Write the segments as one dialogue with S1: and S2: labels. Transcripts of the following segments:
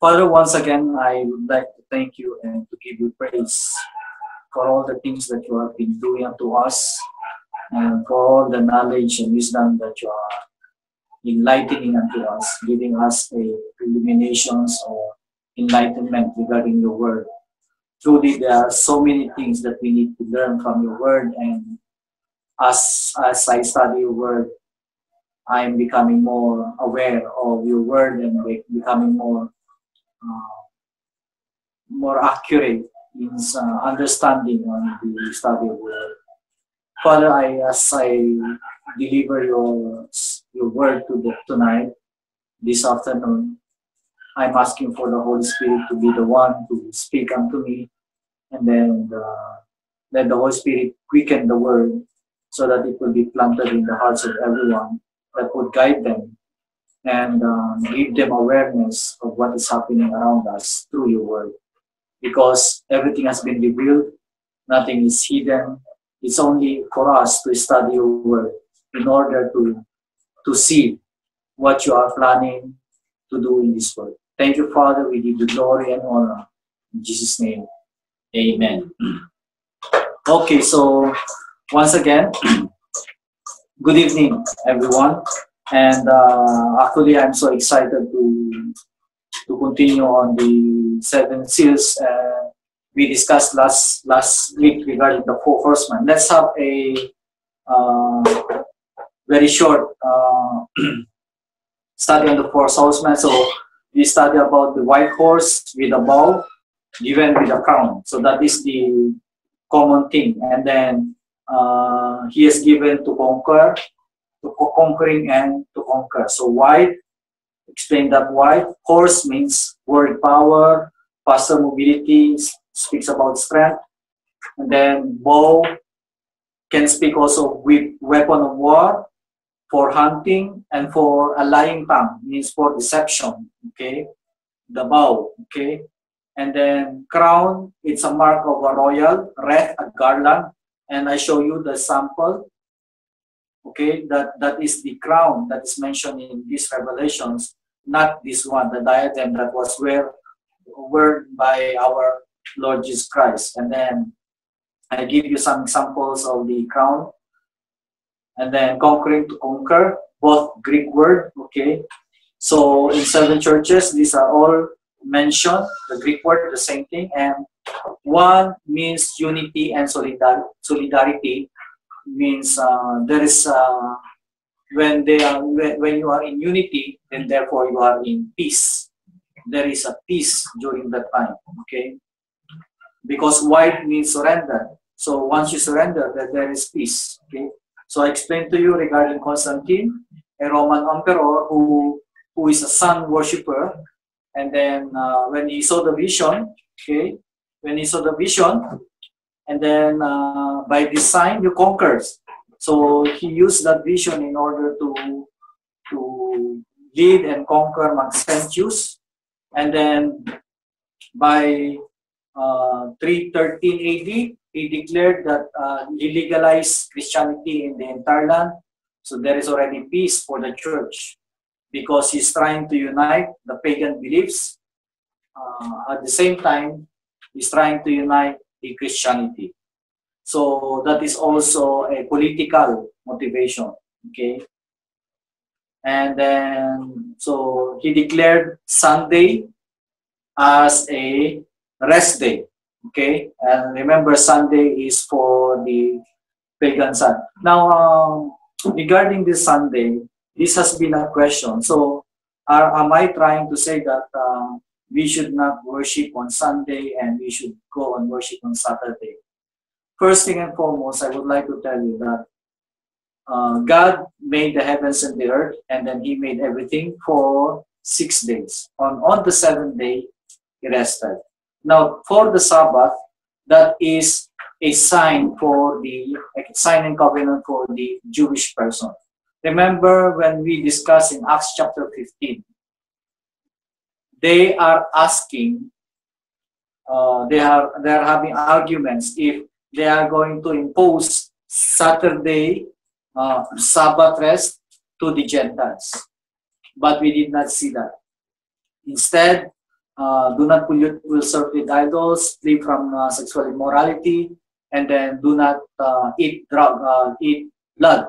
S1: Father, once again, I would like to thank you and to give you praise for all the things that you have been doing unto us and for all the knowledge and wisdom that you are enlightening unto us, giving us a illuminations or enlightenment regarding your word. Truly, there are so many things that we need to learn from your word, and as as I study your word, I am becoming more aware of your word and becoming more more accurate in uh, understanding on the study of word. Father, I as I deliver your your word to the, tonight, this afternoon, I'm asking for the Holy Spirit to be the one to speak unto me, and then uh, let the Holy Spirit quicken the word so that it will be planted in the hearts of everyone that would guide them and um, give them awareness of what is happening around us through your word. Because everything has been revealed, nothing is hidden. It's only for us to study your word in order to, to see what you are planning to do in this world. Thank you, Father. We give you glory and honor. In Jesus' name, amen. Okay, so once again, good evening, everyone. And uh, actually, I'm so excited to to continue on the seven seals. Uh, we discussed last last week regarding the four horsemen. Let's have a uh, very short uh, study on the four horsemen. So we study about the white horse with a bow given with a crown. So that is the common thing. And then uh, he is given to conquer, to conquering and to conquer. So white, explain that white. Horse means word power, faster mobility, speaks about strength. And then bow can speak also with weapon of war, for hunting and for a lying tongue means for deception okay the bow okay and then crown it's a mark of a royal red a garland and i show you the sample okay that that is the crown that is mentioned in these revelations not this one the diadem that was wear, worn by our lord jesus christ. And then i give you some examples of the crown. And then conquering to conquer, both Greek word, okay? So in seven churches, these are all mentioned, the Greek word, the same thing, and one means unity and solidar solidarity means uh, there is uh, when they are when, you are in unity then therefore you are in peace. There is a peace during that time okay? Because white means surrender. So once you surrender then there is peace okay? So I explained to you regarding Constantine, a Roman emperor who, who is a sun worshipper. And then uh, when he saw the vision, okay, when he saw the vision, and then uh, by design sign you conquers. So he used that vision in order to to lead and conquer Maxentius. And then by uh, 313 AD, he declared that uh, he legalized Christianity in the entire land. So there is already peace for the church because he's trying to unite the pagan beliefs. Uh, at the same time, he's trying to unite the Christianity. So that is also a political motivation. Okay. And then, so he declared Sunday as a rest day. Okay, and remember Sunday is for the pagan sun. Now, um, regarding this Sunday, this has been a question. So, are, am I trying to say that uh, we should not worship on Sunday and we should go and worship on Saturday? First thing and foremost, I would like to tell you that uh, God made the heavens and the earth, and then He made everything for six days. On on the seventh day, He rested. Now, for the Sabbath, that is a sign for the sign and covenant for the Jewish person. Remember when we discussed in Acts chapter 15, they are asking, uh, they are they are having arguments if they are going to impose Saturday uh, Sabbath rest to the Gentiles. But we did not see that. Instead, uh, do not pollute, serve with idols, flee from uh, sexual immorality, and then do not uh, eat drug, uh, eat blood.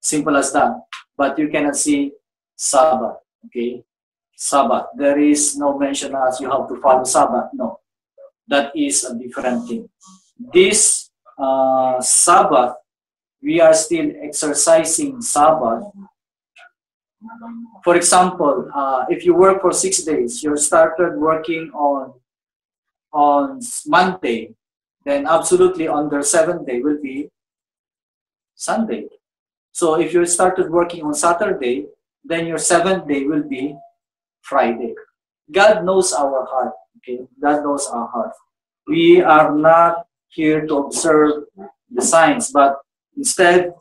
S1: Simple as that. But you cannot see Sabbath. Okay, Sabbath. There is no mention as you have to follow Sabbath. No, that is a different thing. This uh, Sabbath, we are still exercising Sabbath. For example, uh, if you work for six days, you started working on on Monday, then absolutely on the seventh day will be Sunday. So if you started working on Saturday, then your seventh day will be Friday. God knows our heart. Okay, God knows our heart. We are not here to observe the signs, but instead,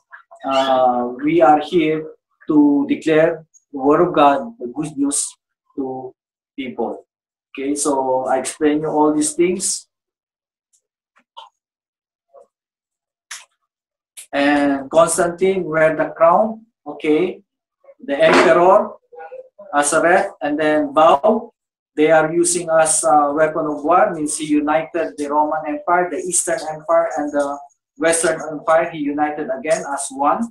S1: uh, we are here to declare the word of God, the good news to people. Okay, so I explain you all these things. And Constantine wear the crown. Okay, the emperor, Azaret, and then bow. They are using as a weapon of war, means he united the Roman Empire, the Eastern Empire, and the Western Empire. He united again as one.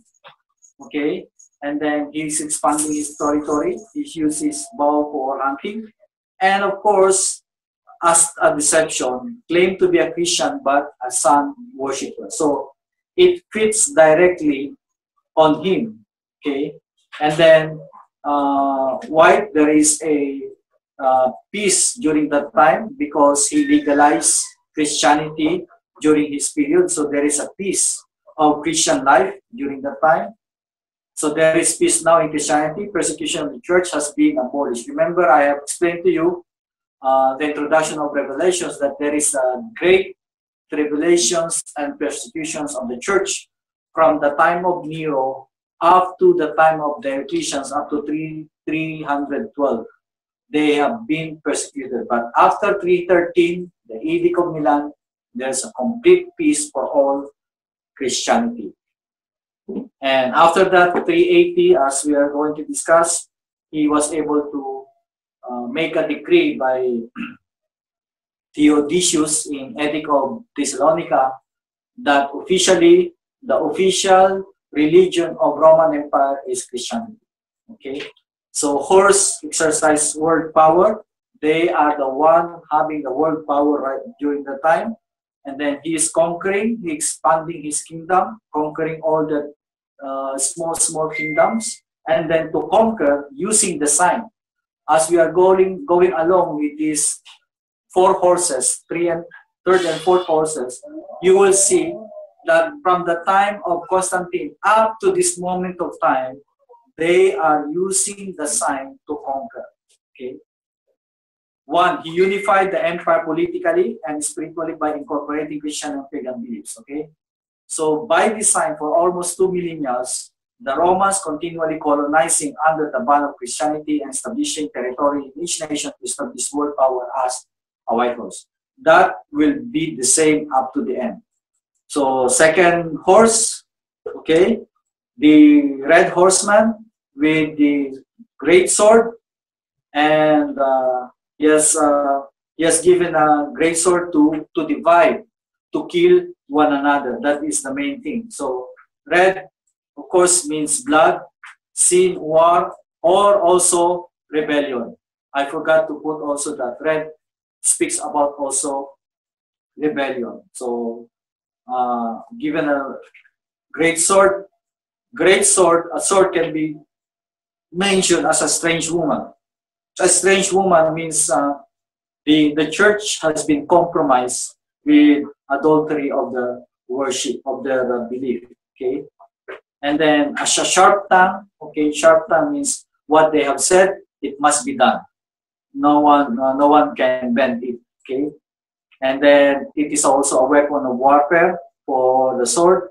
S1: Okay, and then he's expanding his territory. He uses bow for hunting. And of course, as a deception, claim to be a Christian but a sun worshiper. So it fits directly on him. Okay, and then uh, why there is a uh, peace during that time because he legalized Christianity during his period. So there is a peace of Christian life during that time. So there is peace now in Christianity. Persecution of the church has been abolished. Remember, I have explained to you uh, the introduction of Revelations that there is a great tribulations and persecutions of the church from the time of Nero up to the time of Diocletian, up to 3, 312, they have been persecuted. But after 313, the Edict of Milan, there's a complete peace for all Christianity. And after that, 380, as we are going to discuss, he was able to uh, make a decree by Theodosius in Edict of Thessalonica that officially the official religion of Roman Empire is Christianity. Okay, so horse exercise world power. They are the one having the world power right during the time, and then he is conquering, he expanding his kingdom, conquering all the uh, small small kingdoms, and then to conquer using the sign. As we are going going along with these four horses, three and third and fourth horses, you will see that from the time of Constantine up to this moment of time, they are using the sign to conquer. Okay. One, he unified the empire politically and spiritually by incorporating Christian and pagan beliefs. Okay. So by this sign, for almost two millennia, the Romans continually colonizing under the ban of Christianity and establishing territory in each nation to establish world power as a white horse. That will be the same up to the end. So second horse, okay, the red horseman with the great sword, and uh, he has uh, he has given a great sword to to divide, to kill one another. That is the main thing. So red, of course, means blood, sin, war, or also rebellion. I forgot to put also that red speaks about also rebellion. So uh, given a great sword, great sword, a sword can be mentioned as a strange woman. A strange woman means uh, the, the church has been compromised with adultery of the worship, of the, belief. Okay? And then as a sharp tongue, okay, sharp tongue means what they have said, it must be done. No one, no one can bend it. Okay, and then it is also a weapon of warfare for the sword.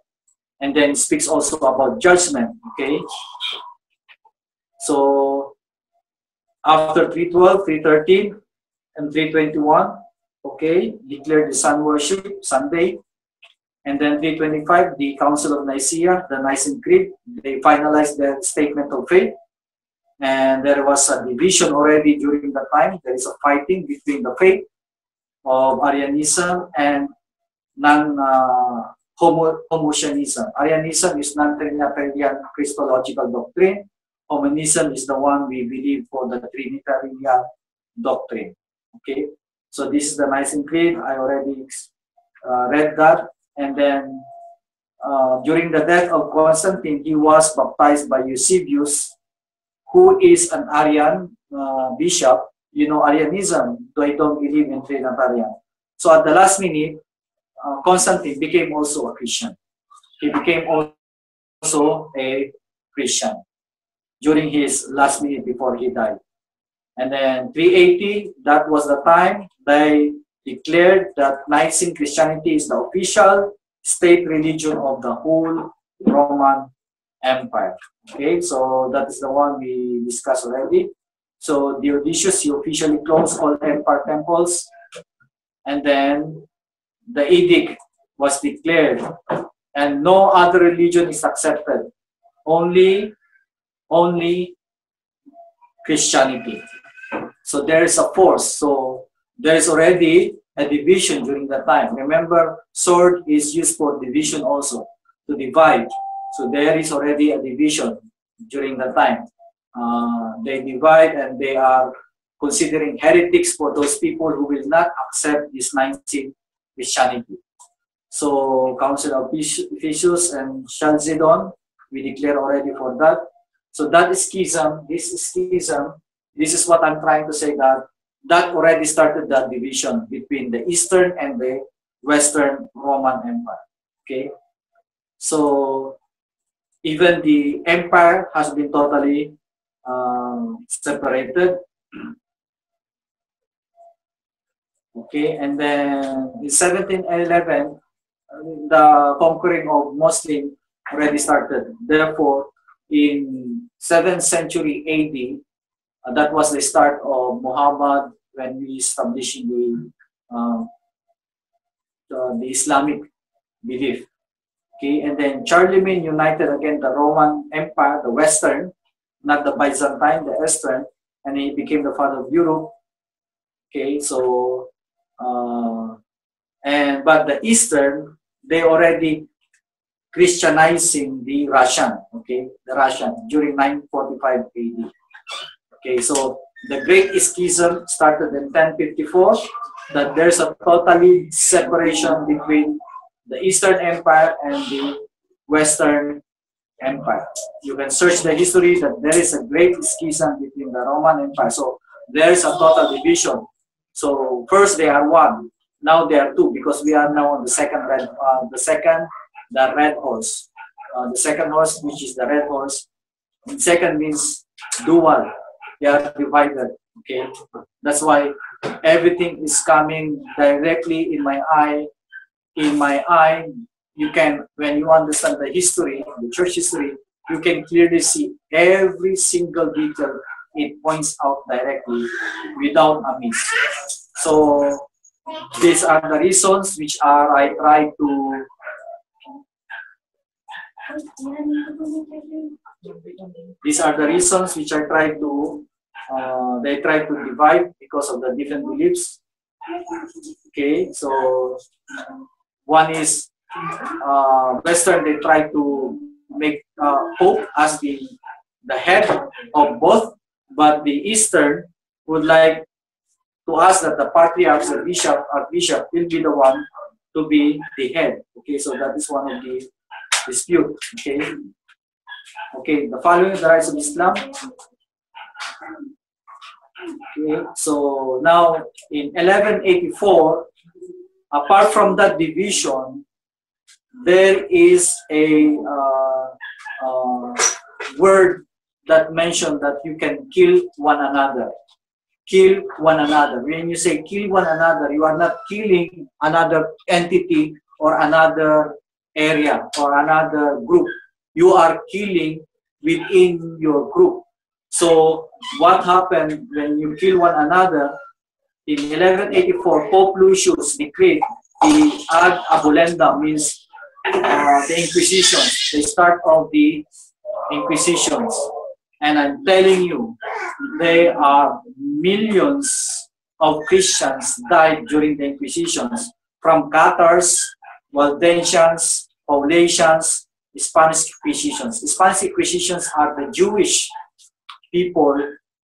S1: And then speaks also about judgment. Okay. So after 312, 313, and 321, okay, declared the sun worship, Sunday. And then 325, the Council of Nicaea, the Nicene Creed, they finalized the statement of faith. And there was a division already during the time. There is a fighting between the faith of Arianism and non uh, Homoousianism. Arianism is non-Trinitarian Christological doctrine. Homonism is the one we believe for the Trinitarian doctrine. Okay, so this is the Nicene Creed. I already uh, read that. And then uh, during the death of Constantine, he was baptized by Eusebius, who is an Arian uh, bishop. You know, Arianism, though I don't believe in Trinitarian. So at the last minute, uh, Constantine became also a Christian. He became also a Christian during his last minute before he died. And then 380, that was the time they declared that Nicene Christianity is the official state religion of the whole Roman Empire. Okay, so that is the one we discussed already. So Dionysius, he officially closed all empire temples. And then the edict was declared and no other religion is accepted. Only, only Christianity. So there is a force. So there is already a division during that time. Remember, sword is used for division also, to divide. So there is already a division during that time. Uh, they divide and they are considering heretics for those people who will not accept this Nicene Christianity. So Council of Ephesus and Chalcedon, we declare already for that. So that is schism, this is schism, this is what I'm trying to say that that already started that division between the Eastern and the Western Roman Empire. Okay, so even the empire has been totally um, separated. Okay, and then in 1711, the conquering of Muslim already started. Therefore, in 7th century AD, uh, that was the start of Muhammad when we establishing the, uh, the, the Islamic belief. Okay, and then Charlemagne united again the Roman Empire, the Western, not the Byzantine, the Eastern, and he became the father of Europe. Okay, so uh, and but the Eastern, they already Christianizing the Russian, okay, the Russian during 945 AD. Okay, so the Great Schism started in 1054, that there's a totally separation between the Eastern Empire and the Western Empire. You can search the history that there is a great schism between the Roman Empire. So there is a total division. So first they are one, now they are two because we are now on the second red, uh, the second, the red horse. Uh, the second horse, which is the red horse. And second means dual they are divided. Okay, that's why everything is coming directly in my eye. In my eye, you can, when you understand the history, the church history, you can clearly see every single detail. It points out directly without a miss. So these are the reasons which are I try to these are the reasons which I try to uh, they try to divide because of the different beliefs. Okay, so one is uh, Western, they try to make uh, Pope as the, the head of both, but the Eastern would like to ask that the patriarchs or bishop or bishop will be the one to be the head. Okay, so that is one of the dispute. Okay, okay. The following the rise of Islam. Okay, so now in 1184, apart from that division, there is a uh, uh, word that mentioned that you can kill one another. Kill one another. When you say kill one another, you are not killing another entity or another area or another group. You are killing within your group. So what happened when you kill one another? In 1184, Pope Lucius decreed the ad means uh, the Inquisition, the start of the Inquisitions. And I'm telling you, there are millions of Christians died during the Inquisitions from Cathars, Waldensians, Paulicians, Spanish Inquisitions. Spanish Inquisitions are the Jewish people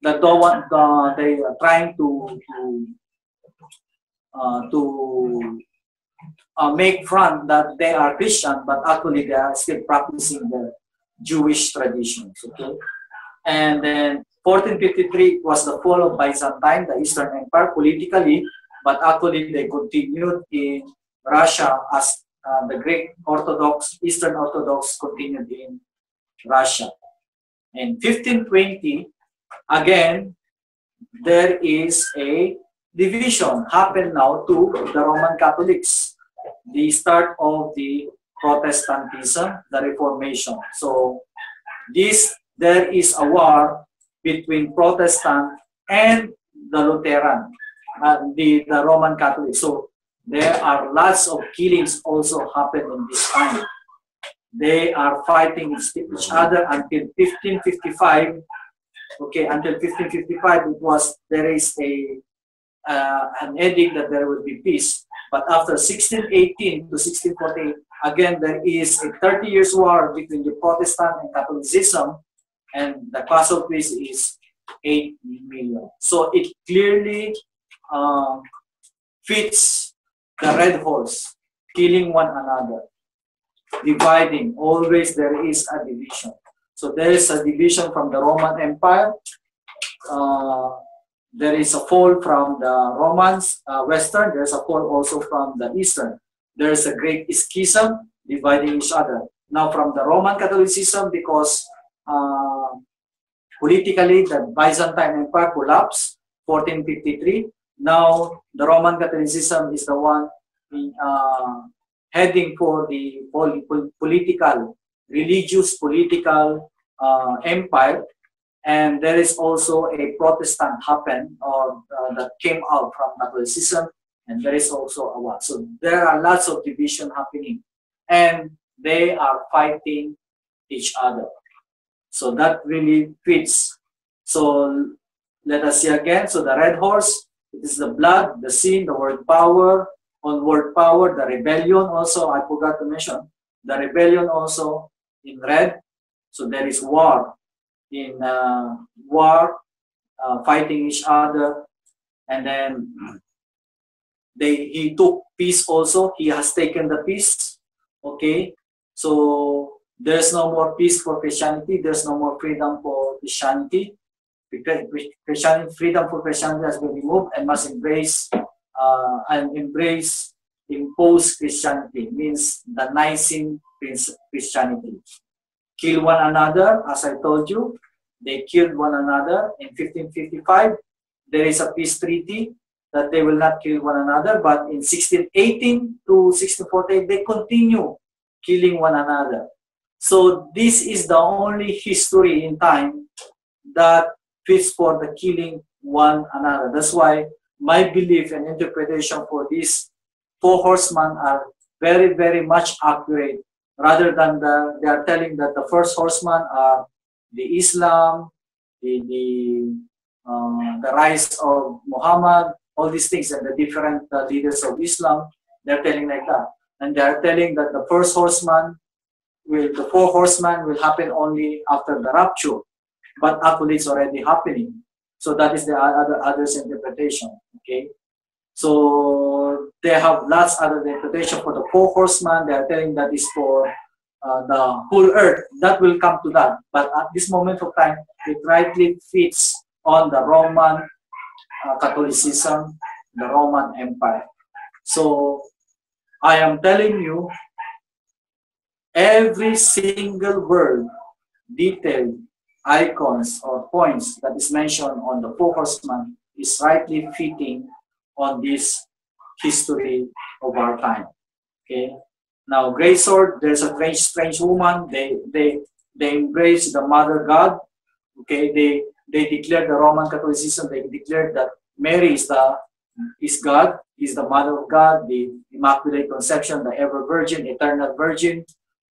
S1: that don't want, uh, they are trying to, to, uh, to uh, make front that they are Christian, but actually they are still practicing the Jewish traditions. Okay, and then 1453 was the fall of Byzantine, the Eastern Empire, politically, but actually they continued in Russia as uh, the Greek Orthodox, Eastern Orthodox continued in Russia. In 1520, again, there is a division happened now to the Roman Catholics the start of the Protestantism, the Reformation. So this there is a war between Protestant and the Lutheran, uh, the, the Roman Catholic. So there are lots of killings also happen in this time. They are fighting each other until 1555. Okay, until 1555 it was there is a uh, an edict that there will be peace. But after 1618 to 1648, again, there is a 30 years war between the Protestant and Catholicism, and the peace is 8 million. So it clearly uh, fits the red horse, killing one another, dividing. Always there is a division. So there is a division from the Roman Empire. Uh, there is a fall from the Romans, uh, Western, there's a fall also from the Eastern. There's a great schism dividing each other. Now from the Roman Catholicism, because uh, politically the Byzantine Empire collapsed, 1453. Now the Roman Catholicism is the one uh, heading for the pol political, religious political uh, empire and there is also a Protestant happen or uh, that came out from Catholicism, and there is also a war. So there are lots of division happening, and they are fighting each other. So that really fits. So let us see again. So the red horse, it is the blood, the sin, the word power. On word power, the rebellion also, I forgot to mention, the rebellion also in red. So there is war in uh, war, uh, fighting each other, and then they he took peace also. He has taken the peace. Okay, so there's no more peace for Christianity. There's no more freedom for Christianity. Christianity, freedom for Christianity has been removed and must embrace uh, and embrace imposed Christianity means the Nicene Christianity kill one another, as I told you. They killed one another in 1555. There is a peace treaty that they will not kill one another, but in 1618 to 1648, they continue killing one another. So this is the only history in time that fits for the killing one another. That's why my belief and interpretation for these four horsemen are very, very much accurate rather than the, they are telling that the first horseman are the Islam, the, the, um, the rise of Muhammad, all these things and the different uh, leaders of Islam, they're telling like that. And they're telling that the first horseman will, the four horsemen will happen only after the rapture. But actually it's already happening. So that is the other other's interpretation. Okay. So they have lots other interpretation for the four horsemen. They are telling that is for uh, the whole earth. That will come to that. But at this moment of time, it rightly fits on the Roman uh, Catholicism, the Roman Empire. So I am telling you, every single word, detail, icons or points that is mentioned on the four horsemen is rightly fitting on this history of our time. Okay. Now, Grey Sword, there's a strange, strange woman. They they they embrace the Mother God. Okay, they they declare the Roman Catholicism. They declare that Mary is the is God, is the Mother of God, the Immaculate Conception, the Ever Virgin, Eternal Virgin.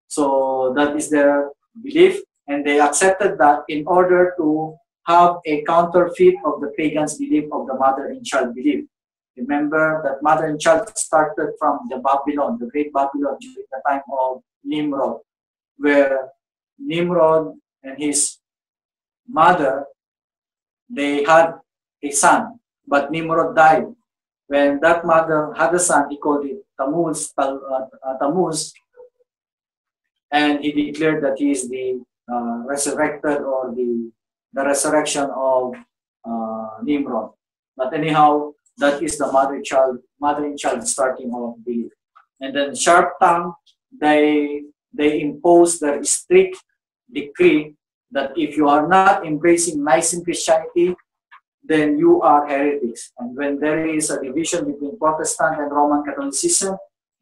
S1: So that is their belief. And they accepted that in order to have a counterfeit of the pagans' belief of the mother and child belief. Remember that mother and child started from the Babylon, the great Babylon during the time of Nimrod, where Nimrod and his mother, they had a son, but Nimrod died. When that mother had a son, he called it Tammuz, uh, uh, Tammuz and he declared that he is the uh, resurrected or the, the resurrection of uh, Nimrod. But anyhow, that is the mother child, mother and child starting of belief. And then sharp tongue, they they impose the strict decree that if you are not embracing Nicene Christianity, then you are heretics. And when there is a division between Protestant and Roman Catholicism,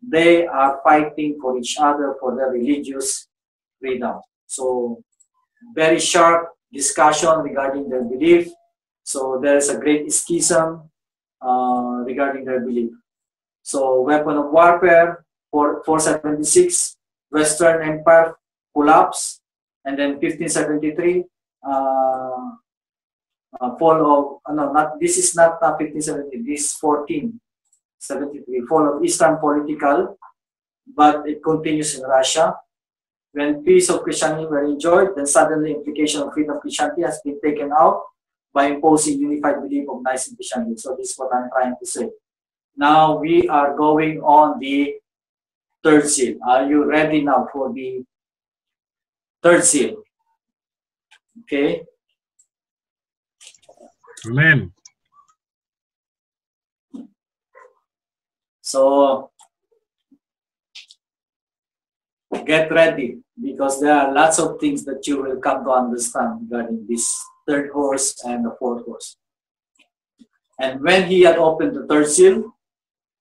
S1: they are fighting for each other for their religious freedom. So very sharp discussion regarding their belief. So there is a great schism uh, regarding their belief. So weapon of warfare, 476, Western Empire collapse, and then 1573, uh, uh, fall of, uh, no, not, this is not uh, 1570, this is 14, 73, fall of Eastern political, but it continues in Russia. When peace of Christianity were enjoyed, then suddenly implication of freedom of Christianity has been taken out by imposing unified belief of Nicene Christianity. So this is what I'm trying to say. Now we are going on the third seal. Are you ready now for the third seal? Okay.
S2: Amen.
S1: So get ready because there are lots of things that you will come to understand regarding this third horse and the fourth horse. And when he had opened the third seal,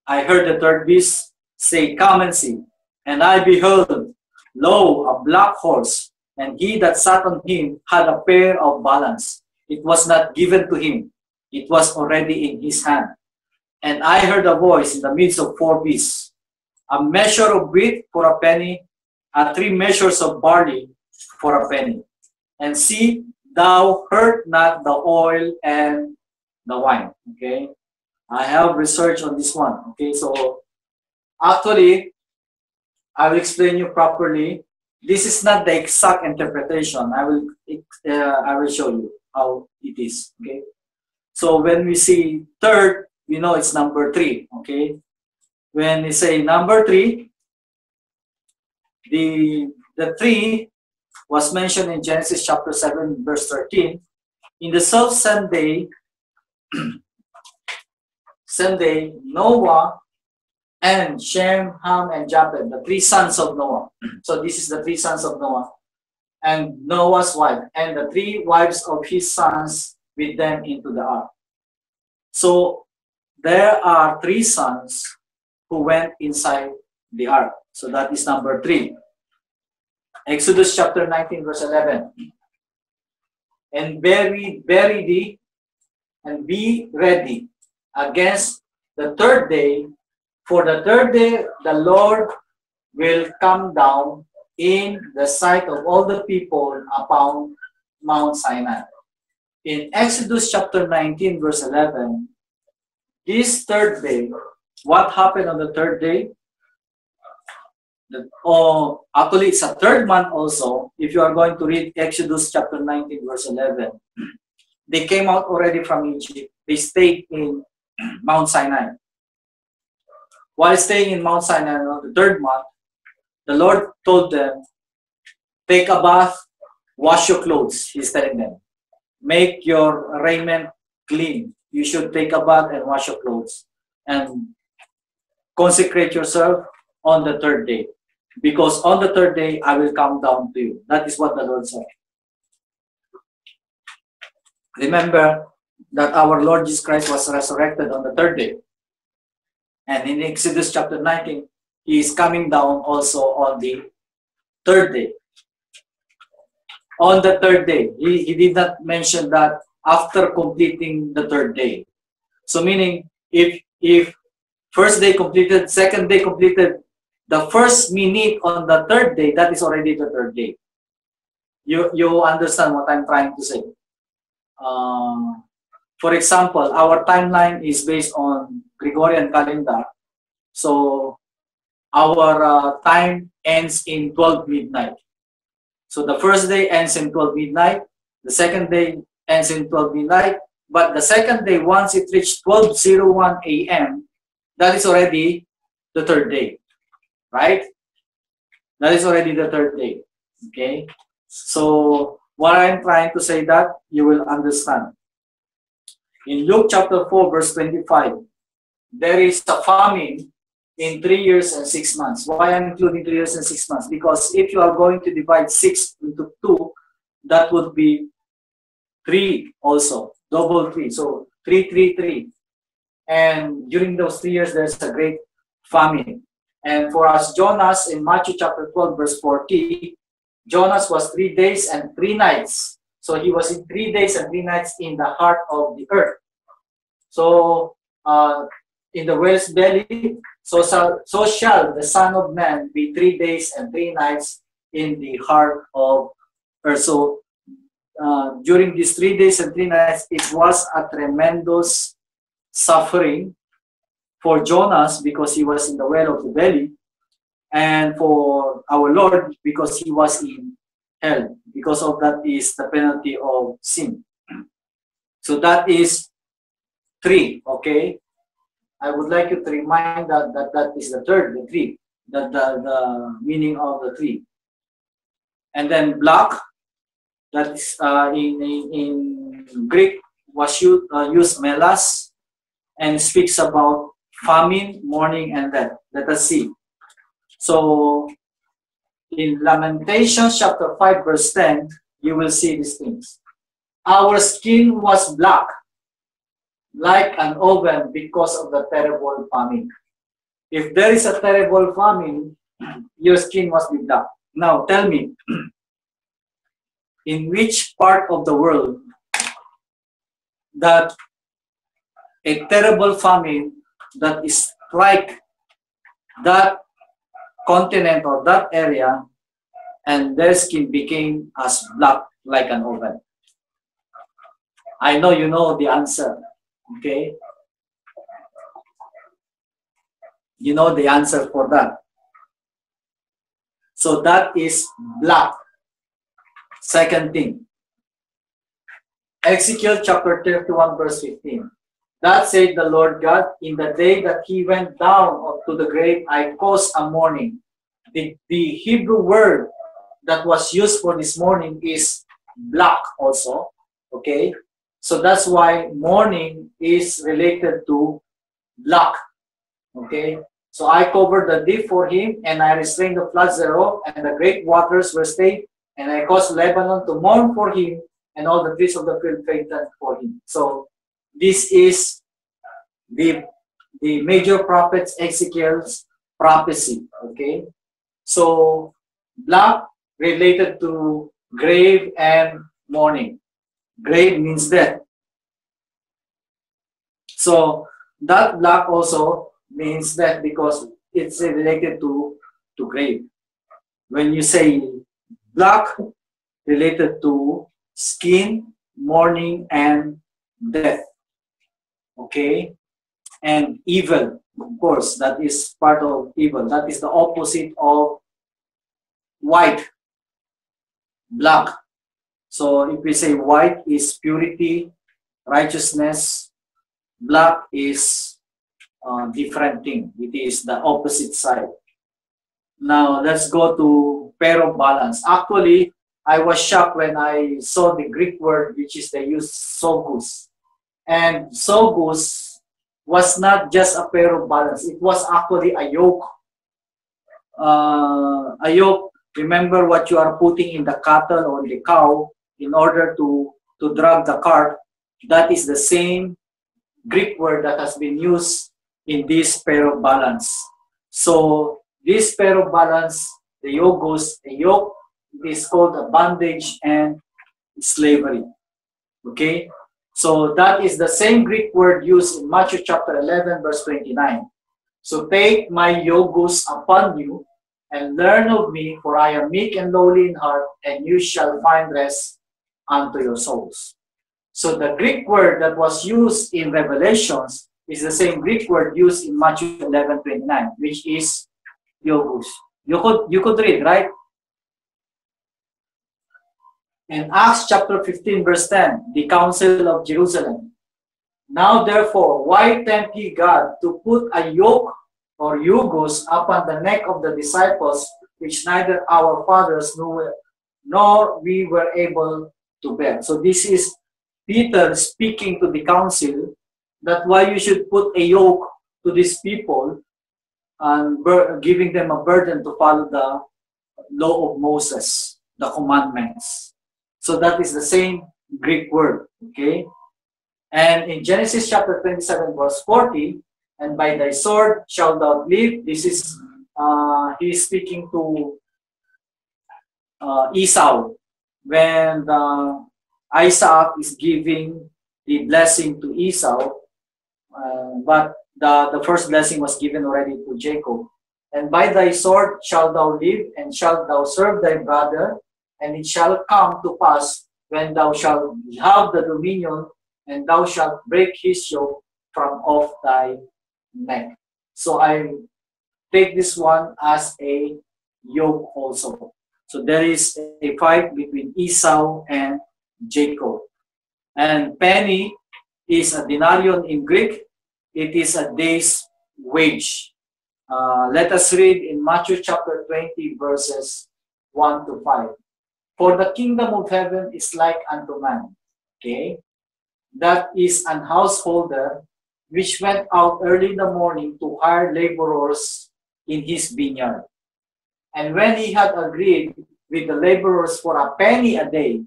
S1: I heard the third beast say, Come and see. And I beheld, lo, a black horse, and he that sat on him had a pair of balance. It was not given to him, it was already in his hand. And I heard a voice in the midst of four beasts, a measure of wheat for a penny, and three measures of barley for a penny. And see, thou hurt not the oil and the wine. Okay, I have research on this one. Okay, so actually, I will explain you properly. This is not the exact interpretation. I will uh, I will show you how it is. Okay, so when we see third, we know it's number three, okay? When we say number three, the, the three was mentioned in Genesis chapter 7, verse 13. In the self-same day, same day, Noah and Shem, Ham, and Japheth, the three sons of Noah. So this is the three sons of Noah. And Noah's wife, and the three wives of his sons with them into the ark. So there are three sons who went inside the ark. So that is number three. Exodus chapter 19, verse 11. And bury, bury thee and be ready against the third day. For the third day, the Lord will come down in the sight of all the people upon Mount Sinai. In Exodus chapter 19, verse 11, this third day, what happened on the third day? Oh, actually, it's a third month also. If you are going to read Exodus chapter 19, verse 11, they came out already from Egypt. They stayed in Mount Sinai. While staying in Mount Sinai on the third month, the Lord told them, Take a bath, wash your clothes, He's telling them. Make your raiment clean you should take a bath and wash your clothes and consecrate yourself on the third day. Because on the third day, I will come down to you. That is what the Lord said. Remember that our Lord Jesus Christ was resurrected on the third day. And in Exodus chapter 19, he is coming down also on the third day. On the third day, he, he did not mention that after completing the third day. So meaning if if first day completed, second day completed, the first minute on the third day, that is already the third day. you you understand what I'm trying to say. Uh, for example, our timeline is based on Gregorian calendar. So our uh, time ends in 12 midnight. So the first day ends in 12 midnight. The second day ends in 12 midnight. But the second day, once it reached 12.01 a.m., that is already the third day, right? That is already the third day, okay? So what I'm trying to say that you will understand. In Luke chapter 4, verse 25, there is a famine in three years and six months. Why I'm including three years and six months? Because if you are going to divide six into two, that would be three also, double three. So three, three, three. And during those three years, there's a great famine. And for us, Jonas in Matthew chapter 12, verse 40, Jonas was three days and three nights. So he was in three days and three nights in the heart of the earth. So uh, in the whale's belly, so, so shall the Son of Man be three days and three nights in the heart of earth. So uh, during these three days and three nights, it was a tremendous suffering for Jonas because he was in the well of the belly, and for our Lord because he was in hell. Because of that is the penalty of sin. So that is three, okay? I would like you to remind that that, that is the third, the three, the, the, the meaning of the three. And then black, that is uh, in, in, in Greek was used, uh, used melas and speaks about famine, mourning, and death. Let us see. So in Lamentations chapter 5 verse 10, you will see these things. Our skin was black like an oven because of the terrible famine. If there is a terrible famine, your skin must be black. Now tell me, in which part of the world that a terrible famine that strike that continent or that area and their skin became as black like an oven. I know you know the answer. Okay? You know the answer for that. So that is black. Second thing. Ezekiel chapter 31 verse 15. That said the Lord God, in the day that he went down to the grave, I caused a mourning. The, the Hebrew word that was used for this mourning is black also. Okay? So that's why mourning is related to black. Okay? So I covered the deep for him, and I restrained the floods thereof, and the great waters were stayed, and I caused Lebanon to mourn for him, and all the trees of the field fainted for him. So this is the, the major prophets Ezekiel's prophecy. Okay? So black related to grave and mourning. Grave means death. So that black also means death because it's related to, to grave. When you say black related to skin, mourning, and death. Okay? And evil, of course, that is part of evil. That is the opposite of white, black. So if we say white is purity, righteousness, black is a different thing. It is the opposite side. Now let's go to pair of balance. Actually, I was shocked when I saw the Greek word which is the use sogus. And sogus was not just a pair of balance. It was actually a yoke. Uh, a yoke, remember what you are putting in the cattle or the cow in order to, to drag the cart, that is the same Greek word that has been used in this pair of balance. So this pair of balance, the yogos, the yoke is called a bondage and slavery. Okay? So that is the same Greek word used in Matthew chapter 11 verse 29. So take my yogos upon you and learn of me, for I am meek and lowly in heart, and you shall find rest unto your souls. So the Greek word that was used in Revelations is the same Greek word used in Matthew 11, 29, which is Yogos. You could, you could read, right? In Acts chapter 15, verse 10, the Council of Jerusalem. Now therefore, why tempt ye God to put a yoke or yugos upon the neck of the disciples, which neither our fathers knew nor we were able to bear? So this is Peter speaking to the council that why you should put a yoke to these people and giving them a burden to follow the law of Moses, the commandments. So that is the same Greek word, okay? And in Genesis chapter 27, verse 40, and by thy sword shalt thou live. This is, uh, he is speaking to uh, Esau when uh, Isaac is giving the blessing to Esau, uh, but the, the first blessing was given already to Jacob. And by thy sword shalt thou live, and shalt thou serve thy brother, and it shall come to pass when thou shalt have the dominion, and thou shalt break his yoke from off thy neck. So I take this one as a yoke also. So there is a fight between Esau and Jacob. And penny is a denarion in Greek. It is a day's wage. Uh, let us read in Matthew chapter 20, verses 1 to 5. For the kingdom of heaven is like unto man, okay, that is an householder which went out early in the morning to hire laborers in his vineyard. And when he had agreed with the laborers for a penny a day,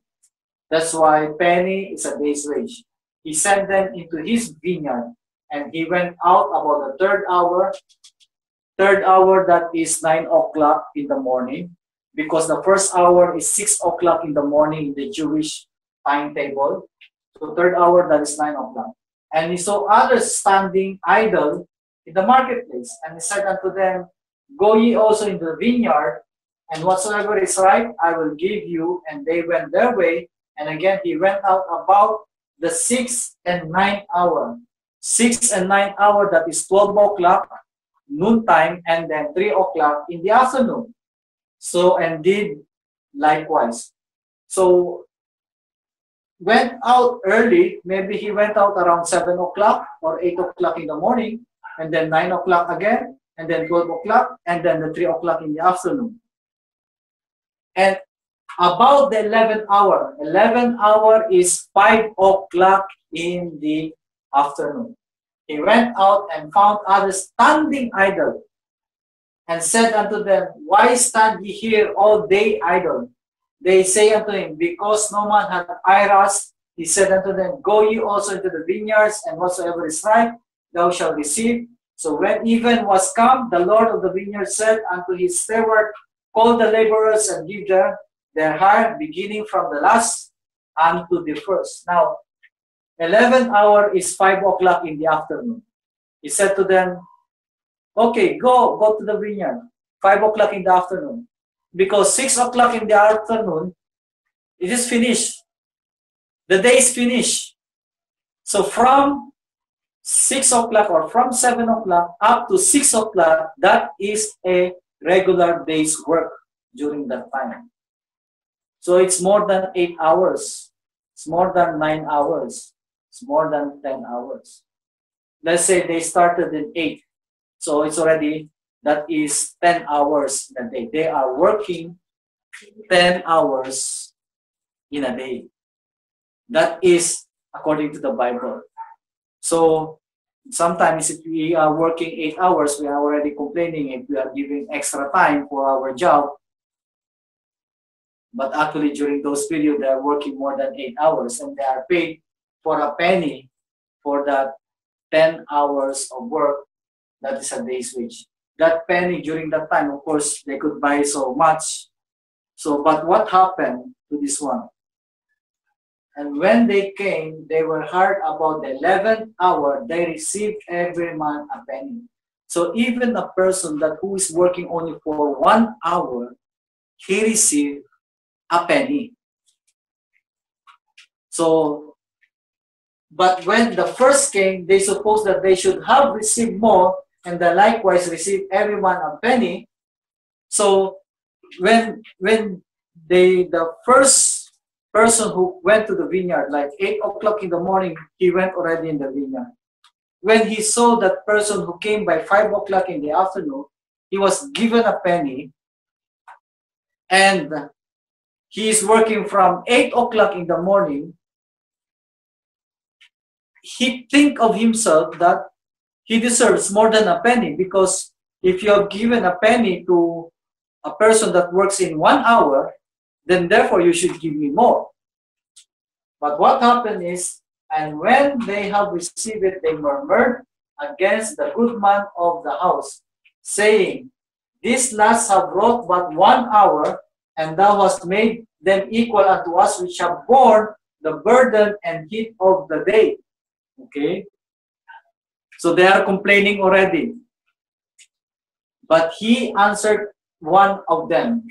S1: that's why penny is a day's wage, he sent them into his vineyard, and he went out about the third hour, third hour that is nine o'clock in the morning, because the first hour is 6 o'clock in the morning in the Jewish timetable. So third hour, that is 9 o'clock. And he saw others standing idle in the marketplace. And he said unto them, Go ye also into the vineyard, and whatsoever is right I will give you. And they went their way. And again he went out about the sixth and ninth hour. Six and nine hour, that is 12 o'clock, noontime, and then 3 o'clock in the afternoon. So, and did likewise. So, went out early, maybe he went out around 7 o'clock or 8 o'clock in the morning, and then 9 o'clock again, and then 12 o'clock, and then the 3 o'clock in the afternoon. And about the 11th hour, 11th hour is 5 o'clock in the afternoon. He went out and found others standing idle and said unto them, Why stand ye here all day idle? They say unto him, Because no man hath hired us. He said unto them, Go ye also into the vineyards, and whatsoever is right, thou shalt receive. So when even was come, the Lord of the vineyard said unto his steward, Call the laborers and give them their hire, beginning from the last unto the first. Now, 11 hour is 5 o'clock in the afternoon. He said to them, Okay, go, go to the vineyard. Five o'clock in the afternoon. Because six o'clock in the afternoon, it is finished. The day is finished. So from six o'clock or from seven o'clock up to six o'clock, that is a regular day's work during that time. So it's more than eight hours. It's more than nine hours. It's more than 10 hours. Let's say they started in eight. So it's already, that is 10 hours in a day. They are working 10 hours in a day. That is according to the Bible. So sometimes if we are working eight hours, we are already complaining if we are giving extra time for our job. But actually during those periods, they are working more than eight hours and they are paid for a penny for that 10 hours of work that is a day's wage. That penny during that time, of course, they could buy so much. So, but what happened to this one? And when they came, they were heard about the 11th hour, they received every man a penny. So even a person that who is working only for one hour, he received a penny. So, but when the first came, they supposed that they should have received more, and then likewise receive everyone a penny. So when when they the first person who went to the vineyard, like eight o'clock in the morning, he went already in the vineyard. When he saw that person who came by five o'clock in the afternoon, he was given a penny, and he is working from eight o'clock in the morning. He think of himself that he deserves more than a penny because if you have given a penny to a person that works in one hour, then therefore you should give me more. But what happened is, and when they have received it, they murmured against the good man of the house, saying, These last have wrought but one hour, and thou hast made them equal unto us which have borne the burden and heat of the day. Okay? So they are complaining already. But he answered one of them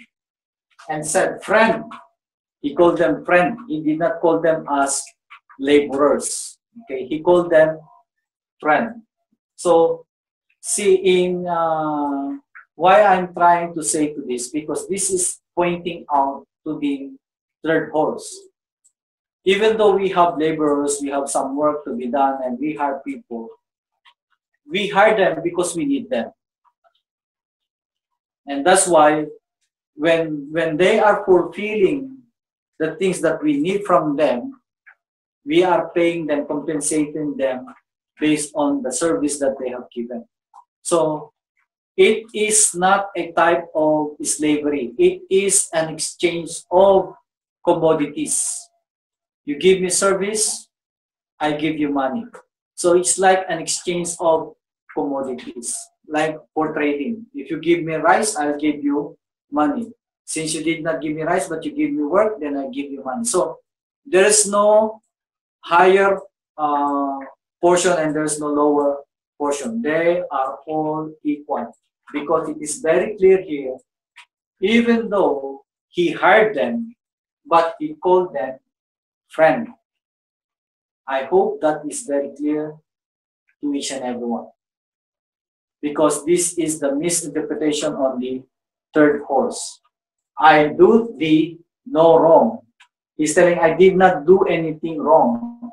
S1: and said, Friend. He called them friend. He did not call them as laborers. Okay, he called them friend. So, see, in uh, why I'm trying to say to this, because this is pointing out to the third horse. Even though we have laborers, we have some work to be done, and we hire people, we hire them because we need them. And that's why when, when they are fulfilling the things that we need from them, we are paying them, compensating them based on the service that they have given. So it is not a type of slavery. It is an exchange of commodities. You give me service, I give you money. So it's like an exchange of commodities, like for trading. If you give me rice, I'll give you money. Since you did not give me rice, but you give me work, then I give you money. So there is no higher uh, portion and there's no lower portion. They are all equal because it is very clear here, even though he hired them, but he called them friend. I hope that is very clear to each and everyone. Because this is the misinterpretation on the third horse. I do thee no wrong. He's telling, I did not do anything wrong.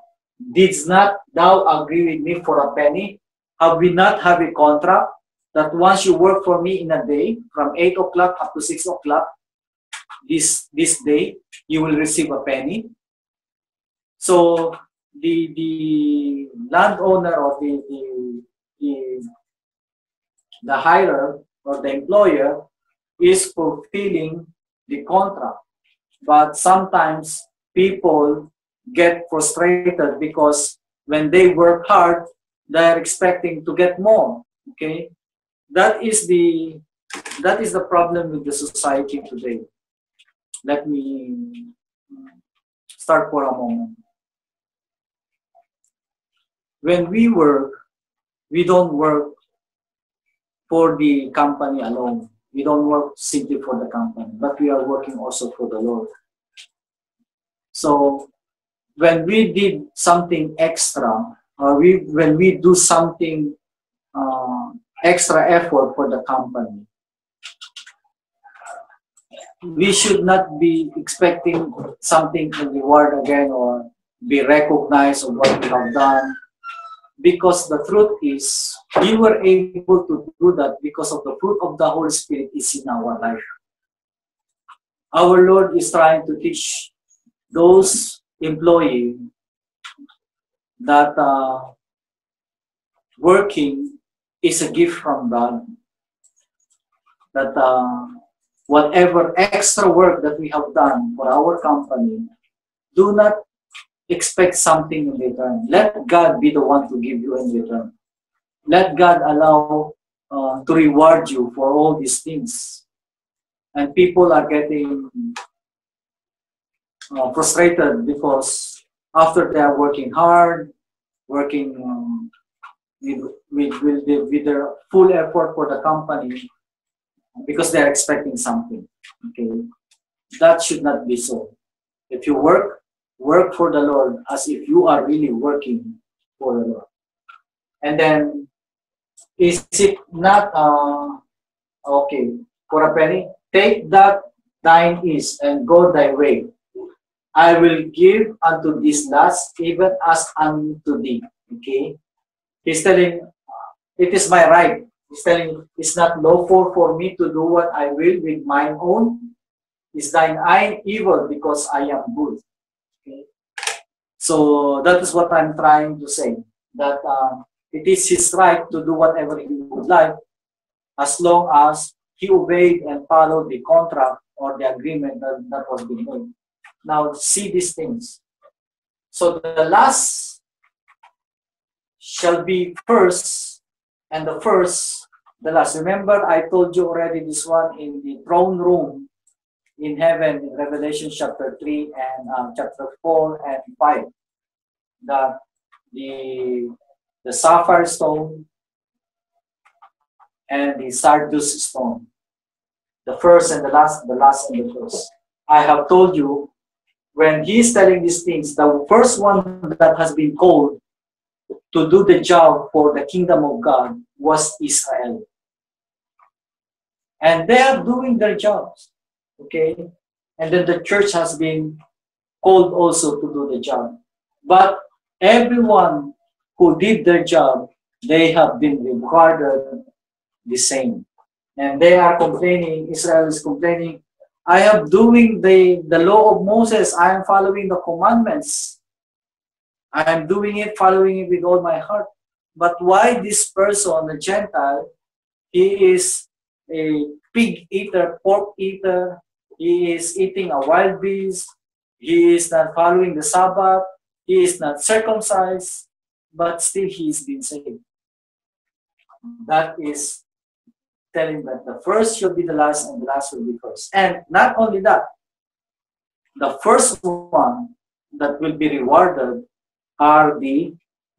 S1: Didst not thou agree with me for a penny? Have we not have a contract that once you work for me in a day, from 8 o'clock up to 6 o'clock, this, this day, you will receive a penny? So the the landowner or the the, the, the hirer or the employer is fulfilling the contract. But sometimes people get frustrated because when they work hard, they're expecting to get more. Okay, that is the that is the problem with the society today. Let me start for a moment when we work, we don't work for the company alone. We don't work simply for the company, but we are working also for the Lord. So when we did something extra, or we when we do something uh, extra effort for the company, we should not be expecting something in reward again or be recognized of what we have done because the truth is, we were able to do that because of the fruit of the Holy Spirit is in our life. Our Lord is trying to teach those employees that uh, working is a gift from God. That uh, whatever extra work that we have done for our company, do not expect something in return. Let God be the one to give you in return. Let God allow uh, to reward you for all these things. And people are getting uh, frustrated because after they are working hard, working um, with, with, with, with their full effort for the company because they're expecting something. Okay, that should not be so. If you work, work for the Lord as if you are really working for the Lord. And then, is it not uh, okay for a penny? Take that thine is and go thy way. I will give unto this last even as unto thee. Okay, he's telling, it is my right. He's telling, it's not lawful for me to do what I will with mine own. Is thine eye evil because I am good. So that is what I'm trying to say. That uh, it is his right to do whatever he would like, as long as he obeyed and followed the contract or the agreement that, that was being made. Now, see these things. So the last shall be first, and the first, the last. Remember, I told you already this one in the throne room in heaven in Revelation chapter 3 and um, chapter 4 and 5 that the, the sapphire stone and the sardus stone, the first and the last, the last and the first. I have told you when he's telling these things, the first one that has been called to do the job for the kingdom of God was Israel. And they are doing their jobs. Okay? And then the church has been called also to do the job. But everyone who did their job, they have been rewarded the same. And they are complaining, Israel is complaining, I am doing the, the law of Moses. I am following the commandments. I am doing it, following it with all my heart. But why this person, the Gentile, he is a pig eater, pork eater, he is eating a wild beast, he is not following the Sabbath, he is not circumcised, but still he is being saved. That is telling that the first shall be the last and the last will be first. And not only that, the first one that will be rewarded are the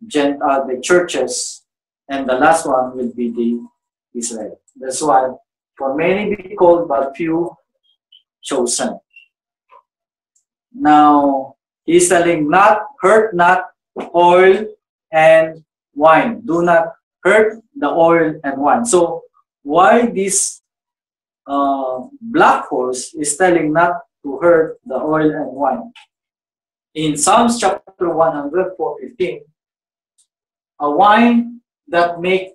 S1: gent uh, the churches, and the last one will be the Israel. That's why for many be called, but few chosen. Now he's telling not hurt not oil and wine. Do not hurt the oil and wine. So why this uh, black horse is telling not to hurt the oil and wine. In Psalms chapter 104, 15, a wine that makes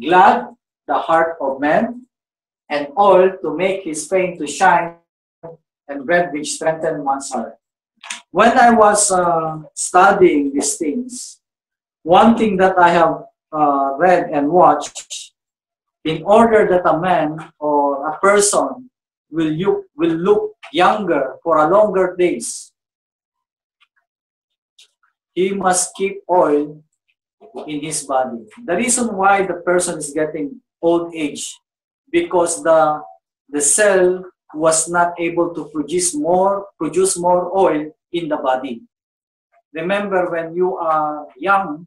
S1: glad the heart of man, and oil to make his fame to shine, and bread which strengthen one's heart. When I was uh, studying these things, one thing that I have uh, read and watched in order that a man or a person will look, will look younger for a longer days, he must keep oil in his body. The reason why the person is getting old age, because the, the cell was not able to produce more, produce more oil in the body. Remember when you are young,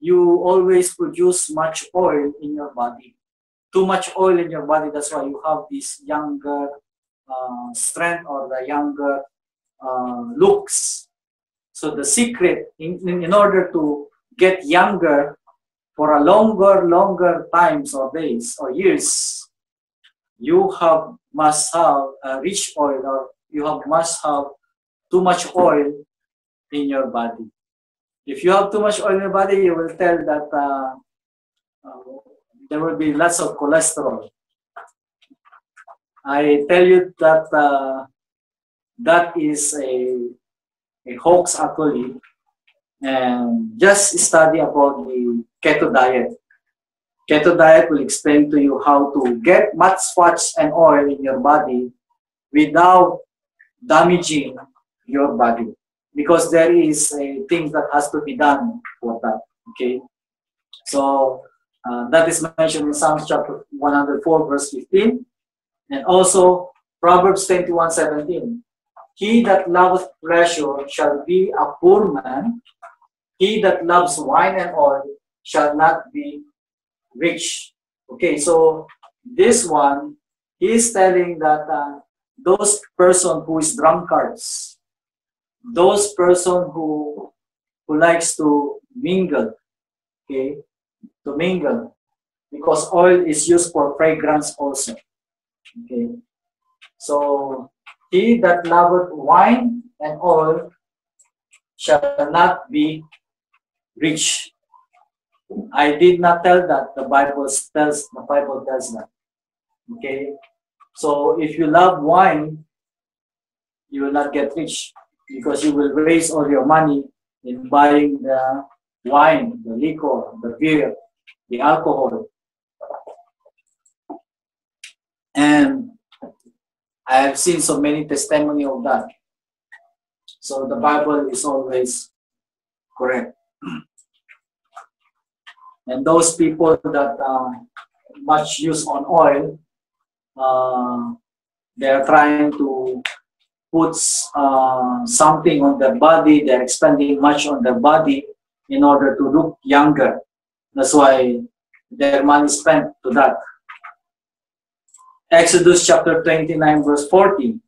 S1: you always produce much oil in your body too much oil in your body. That's why you have this younger uh, strength or the younger uh, looks. So the secret, in, in order to get younger for a longer, longer times or days or years, you have must have a rich oil or you have must have too much oil in your body. If you have too much oil in your body, you will tell that uh, uh, there will be lots of cholesterol. I tell you that uh, that is a, a hoax actually. And just study about the keto diet. Keto diet will explain to you how to get much fats and oil in your body without damaging your body. Because there is a thing that has to be done for that. Okay. So uh, that is mentioned in Psalms chapter 104, verse 15. And also Proverbs 21, 17. He that loveth pleasure shall be a poor man. He that loves wine and oil shall not be rich. Okay, so this one, he's telling that uh, those person who is drunkards, those person who who likes to mingle, okay, to mingle, because oil is used for fragrance also. Okay, so he that loveth wine and oil shall not be rich. I did not tell that. The Bible tells the Bible tells that. Okay. So if you love wine, you will not get rich because you will waste all your money in buying the wine, the liquor, the beer, the alcohol. And I have seen so many testimony of that. So the Bible is always correct. And those people that uh, much use on oil, uh, they're trying to put uh, something on their body, they're expending much on their body in order to look younger. That's why their money spent to that. Exodus chapter 29 verse 40.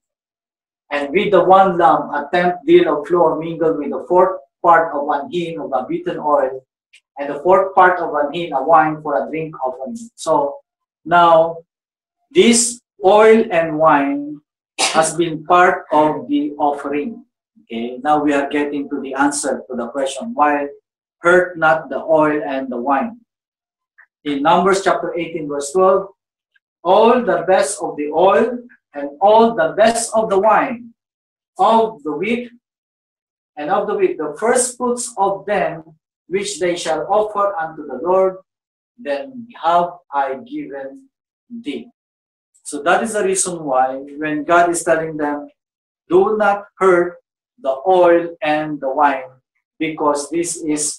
S1: And with the one lamb, a tenth deal of flour mingled with the fourth part of one hin of beaten oil, and the fourth part of an hin a wine for a drink offering. So now this oil and wine has been part of the offering. Okay, now we are getting to the answer to the question why hurt not the oil and the wine. In Numbers chapter 18, verse 12, all the best of the oil and all the best of the wine, of the wheat and of the wheat, the first fruits of them which they shall offer unto the Lord, then have I given thee. So that is the reason why when God is telling them, do not hurt the oil and the wine, because this is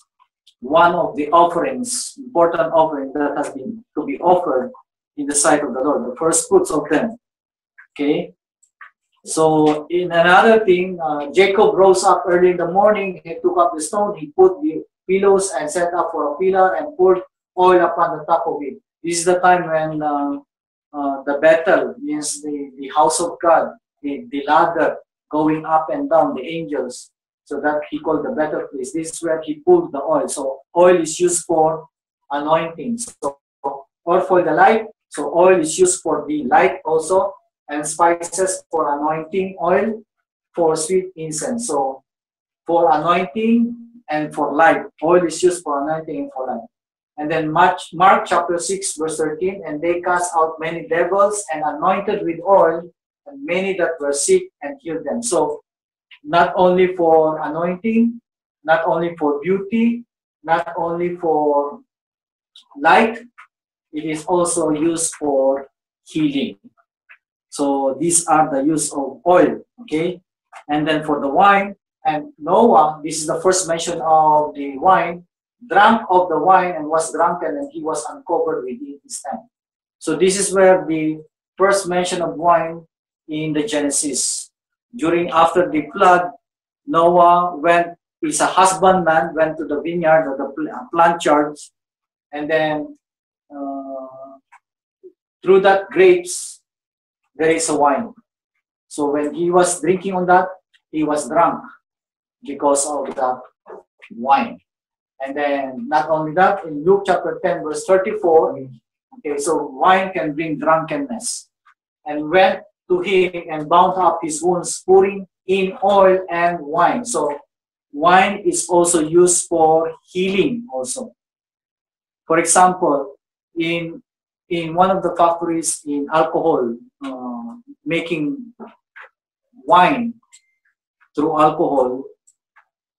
S1: one of the offerings, important offering that has been to be offered in the sight of the Lord, the first fruits of them. Okay. So in another thing, uh, Jacob rose up early in the morning. He took up the stone. He put the pillows and set up for a pillar and poured oil upon the top of it. This is the time when uh, uh, the Bethel means the, the house of God, the, the ladder going up and down, the angels. So that he called the Bethel place. This is where he pulled the oil. So oil is used for anointing. So or for the light. So oil is used for the light also, and spices for anointing oil for sweet incense. So for anointing, and for light. Oil is used for anointing and for light. And then Mark, Mark chapter 6, verse 13, and they cast out many devils and anointed with oil and many that were sick and healed them. So not only for anointing, not only for beauty, not only for light, it is also used for healing. So these are the use of oil, okay? And then for the wine, and Noah, this is the first mention of the wine, drank of the wine and was drunken, and he was uncovered within his tent. So this is where the first mention of wine in the Genesis. During after the flood, Noah went, he's a husbandman, went to the vineyard or the plant yards, and then uh, through that grapes, there is a wine. So when he was drinking on that, he was drunk because of the wine. And then not only that, in Luke chapter 10, verse 34, okay, so wine can bring drunkenness. And went to him and bound up his wounds, pouring in oil and wine. So wine is also used for healing also. For example, in in one of the factories in alcohol, uh, making wine through alcohol,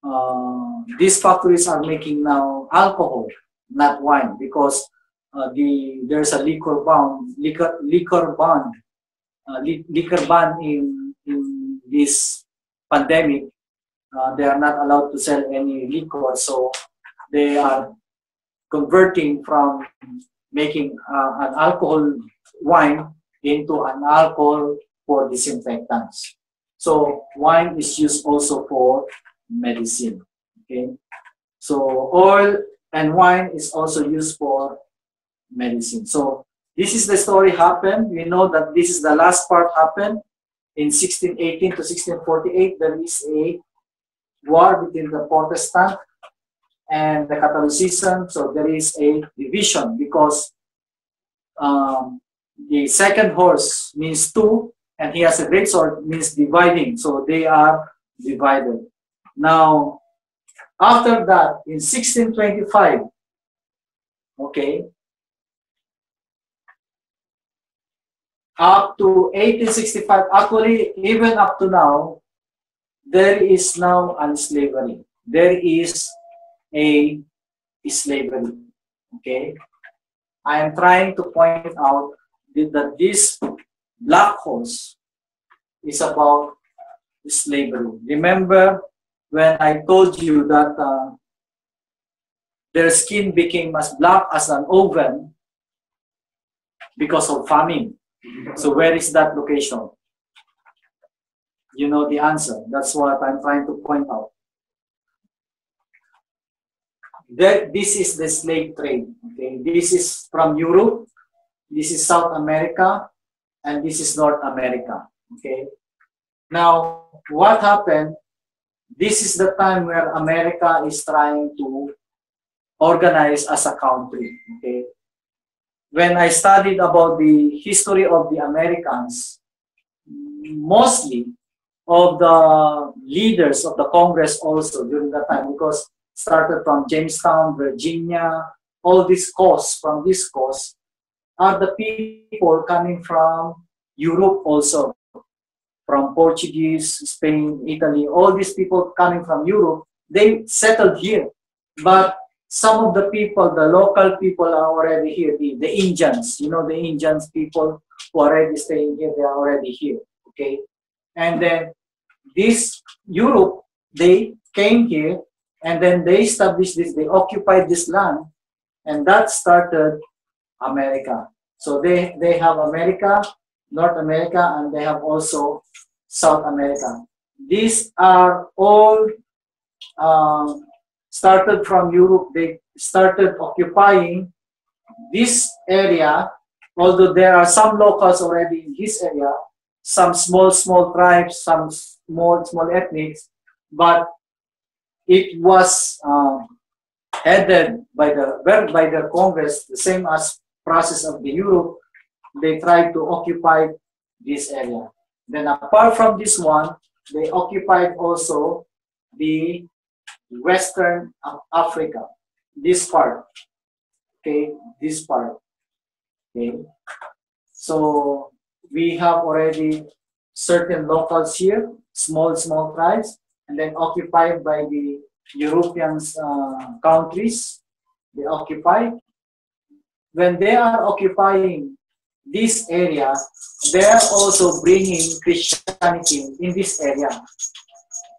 S1: uh, these factories are making now alcohol, not wine, because uh, the there's a liquor ban, liquor liquor uh, li liquor ban in in this pandemic. Uh, they are not allowed to sell any liquor, so they are converting from making uh, an alcohol wine into an alcohol for disinfectants. So wine is used also for medicine. Okay, so oil and wine is also used for medicine. So this is the story happened. We know that this is the last part happened in 1618 to 1648. There is a war between the Protestant and the Catholicism. So there is a division because um, the second horse means two, and he has a great sword means dividing. So they are divided. Now, after that, in 1625, okay, up to 1865, actually, even up to now, there is now unslavery. There is a slavery. Okay? I am trying to point out that this black horse is about slavery. Remember when I told you that uh, their skin became as black as an oven because of famine. So where is that location? You know the answer. That's what I'm trying to point out. That this is the slave trade. Okay, this is from Europe, this is South America, and this is North America. Okay. Now, what happened? This is the time where America is trying to organize as a country. Okay when I studied about the history of the Americans, mostly of the leaders of the Congress also during that time, because started from Jamestown, Virginia, all these coasts, from this coast, are the people coming from Europe also, from Portuguese, Spain, Italy, all these people coming from Europe, they settled here. But some of the people, the local people are already here, the, the Indians, you know, the Indians people who already staying here, they are already here, okay? And then this Europe, they came here and then they established this, they occupied this land and that started America. So they, they have America, North America, and they have also South America. These are all um, started from Europe, they started occupying this area, although there are some locals already in this area, some small, small tribes, some small, small ethnics, but it was uh, headed by the by the Congress, the same as process of the Europe. They tried to occupy this area. Then apart from this one, they occupied also the Western Africa, this part, okay, this part, okay. So we have already certain locals here, small, small tribes, and then occupied by the European uh, countries, they occupy. When they are occupying this area, they are also bringing Christianity in this area.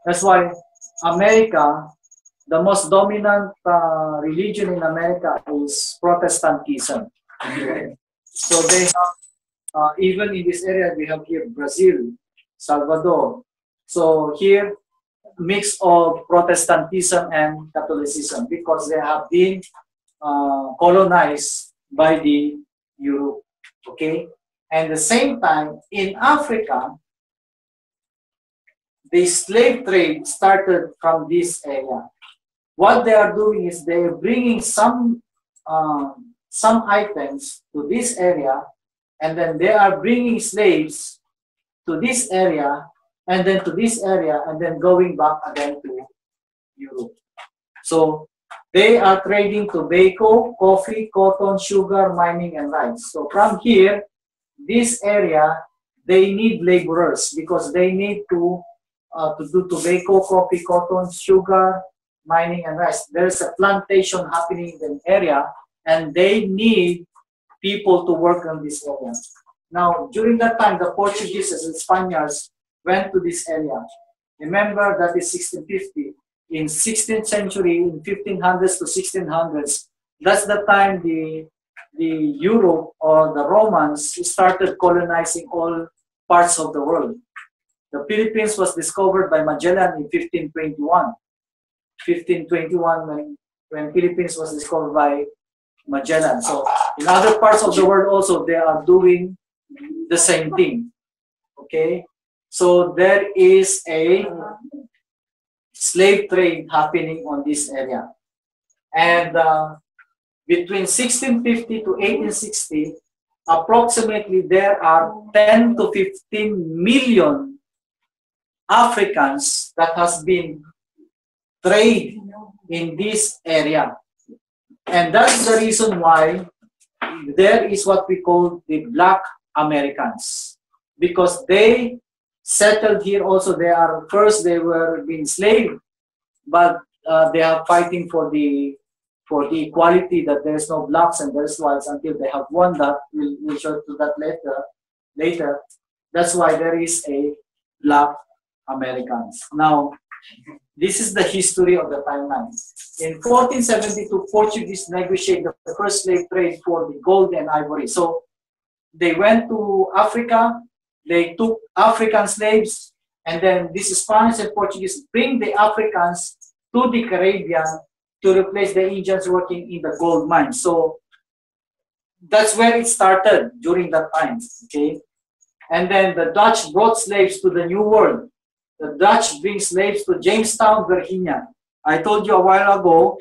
S1: That's why America the most dominant uh, religion in America is Protestantism. So they have, uh, even in this area, we have here Brazil, Salvador. So here, mix of Protestantism and Catholicism because they have been uh, colonized by the Europe. Okay, and the same time in Africa, the slave trade started from this area what they are doing is they're bringing some um, some items to this area and then they are bringing slaves to this area and then to this area and then going back again to Europe. So they are trading tobacco, coffee, cotton, sugar, mining, and rice. So from here, this area, they need laborers because they need to uh, to do tobacco, coffee, cotton, sugar, mining and rice. There's a plantation happening in the area and they need people to work on this area. Now, during that time, the Portuguese and Spaniards went to this area. Remember that is 1650. In 16th century, in 1500s to 1600s, that's the time the, the Europe or the Romans started colonizing all parts of the world. The Philippines was discovered by Magellan in 1521. 1521 when when Philippines was discovered by Magellan. So in other parts of the world also, they are doing the same thing. Okay? So there is a slave trade happening on this area. And uh, between 1650 to 1860, approximately there are 10 to 15 million Africans that has been trade in this area. And that's the reason why there is what we call the Black Americans. Because they settled here also, they are, first they were being enslaved, but uh, they are fighting for the for the equality that there is no blacks and there's whites until they have won that. We'll, we'll show to that later. Later, that's why there is a black Americans. Now, this is the history of the timeline. In 1472, Portuguese negotiated the first slave trade for the gold and ivory. So they went to Africa, they took African slaves, and then these Spanish and Portuguese bring the Africans to the Caribbean to replace the Indians working in the gold mine. So that's where it started during that time. Okay. And then the Dutch brought slaves to the New World. The Dutch bring slaves to Jamestown, Virginia. I told you a while ago,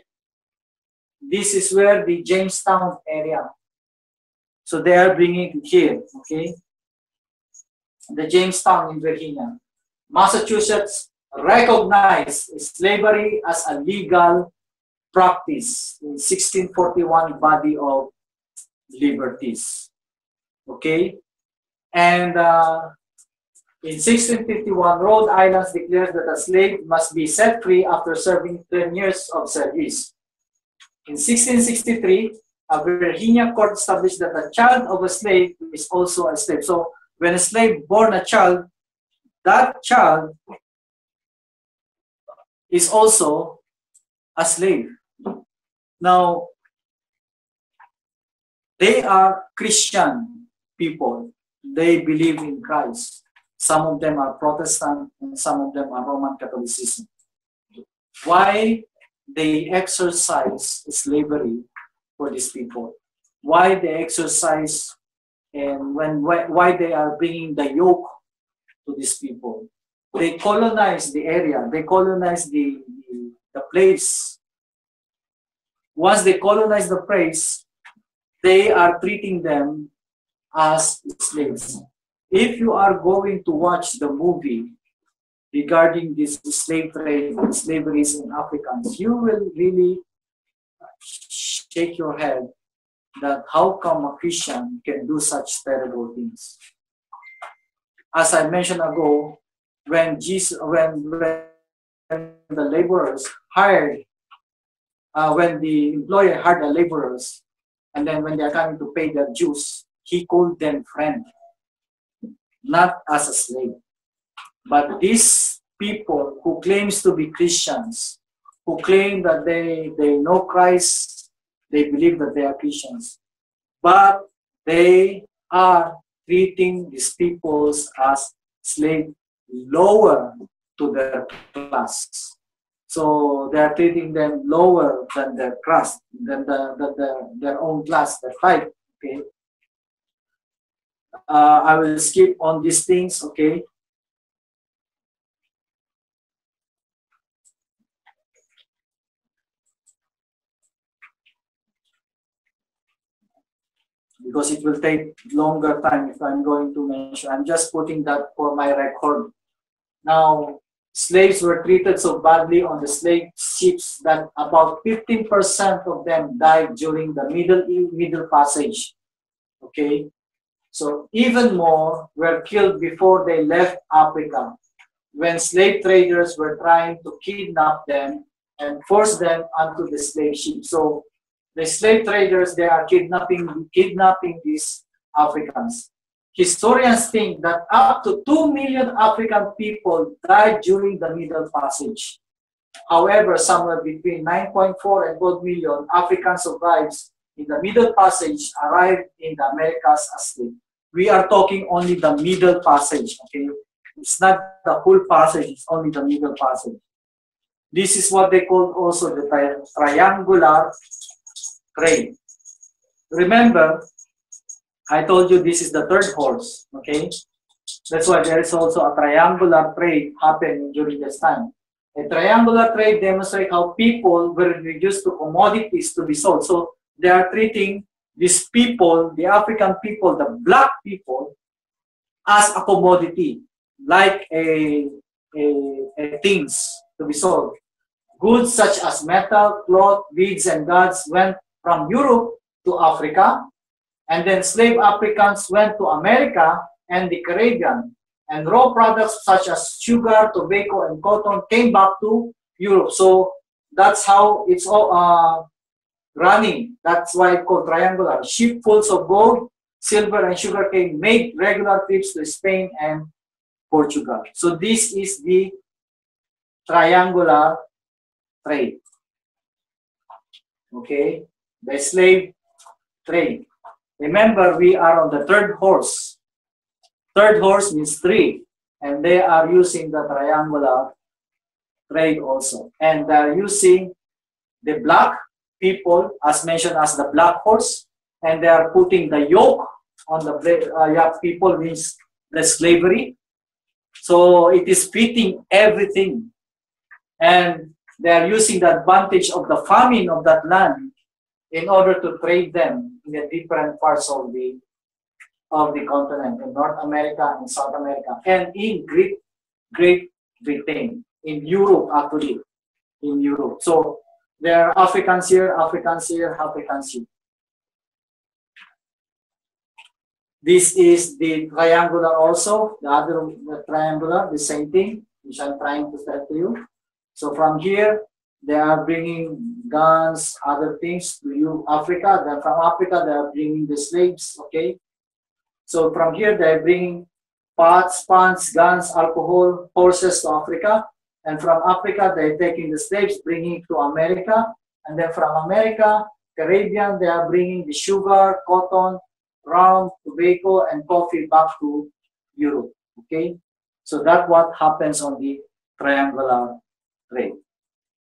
S1: this is where the Jamestown area. So they are bringing it here, okay? The Jamestown in Virginia. Massachusetts recognized slavery as a legal practice in 1641 body of liberties. Okay? And uh, in 1651, Rhode Island declares that a slave must be set free after serving 10 years of service. In 1663, a Virginia court established that a child of a slave is also a slave. So when a slave born a child, that child is also a slave. Now, they are Christian people. They believe in Christ. Some of them are Protestant and some of them are Roman Catholicism. Why they exercise slavery for these people? Why they exercise and when why, they are bringing the yoke to these people? They colonize the area. They colonize the, the, the place once they colonize the place, they are treating them as slaves. If you are going to watch the movie regarding this slave trade and slaveries in Africans, you will really shake your head that how come a Christian can do such terrible things. As I mentioned ago, when Jesus, when, when the laborers hired uh, when the employer hired the laborers, and then when they are coming to pay their dues, he called them friend, not as a slave. But these people who claims to be Christians, who claim that they, they know Christ, they believe that they are Christians, but they are treating these peoples as slave lower to their class. So they are treating them lower than their class, than the, the, the their own class, their type. Okay. Uh, I will skip on these things. Okay. Because it will take longer time if I'm going to mention. I'm just putting that for my record. Now, slaves were treated so badly on the slave ships that about 15% of them died during the Middle, Middle Passage. Okay? So even more were killed before they left Africa when slave traders were trying to kidnap them and force them onto the slave ship. So the slave traders, they are kidnapping, kidnapping these Africans. Historians think that up to 2 million African people died during the Middle Passage. However, somewhere between 9.4 and 12 million African survivors in the Middle Passage arrived in the Americas as slaves. We are talking only the Middle Passage, okay? It's not the whole passage, it's only the Middle Passage. This is what they call also the tri triangular trade. Remember, I told you this is the third horse, okay? That's why there is also a triangular trade happening during this time. A triangular trade demonstrates how people were reduced to commodities to be sold. So they are treating these people, the African people, the black people, as a commodity, like a, a, a things to be sold. Goods such as metal, cloth, beads, and goods went from Europe to Africa, and then slave Africans went to America and the Caribbean. And raw products such as sugar, tobacco, and cotton came back to Europe. So that's how it's all uh, running. That's why it's called triangular. Shipfuls of gold, silver, and sugar cane made regular trips to Spain and Portugal. So this is the triangular trade. Okay, the slave trade. Remember, we are on the third horse. Third horse means three, and they are using the triangular trade also. And they're using the black people, as mentioned as the black horse, and they are putting the yoke on the uh, people means the slavery. So it is fitting everything. And they are using the advantage of the famine of that land in order to trade them in the different parts of the of the continent in North America and South America and in Great Great Britain in Europe actually in Europe. So there are Africans here Africans here Africans here. This is the triangular also the other the triangular the same thing which I'm trying to tell to you. So from here they are bringing guns, other things to you, Africa. Then from Africa, they are bringing the slaves, okay? So from here, they're bringing pots, pans, guns, alcohol, horses to Africa. And from Africa, they're taking the slaves, bringing to America. And then from America, Caribbean, they are bringing the sugar, cotton, rum, tobacco, and coffee back to Europe, okay? So that's what happens on the triangular trade.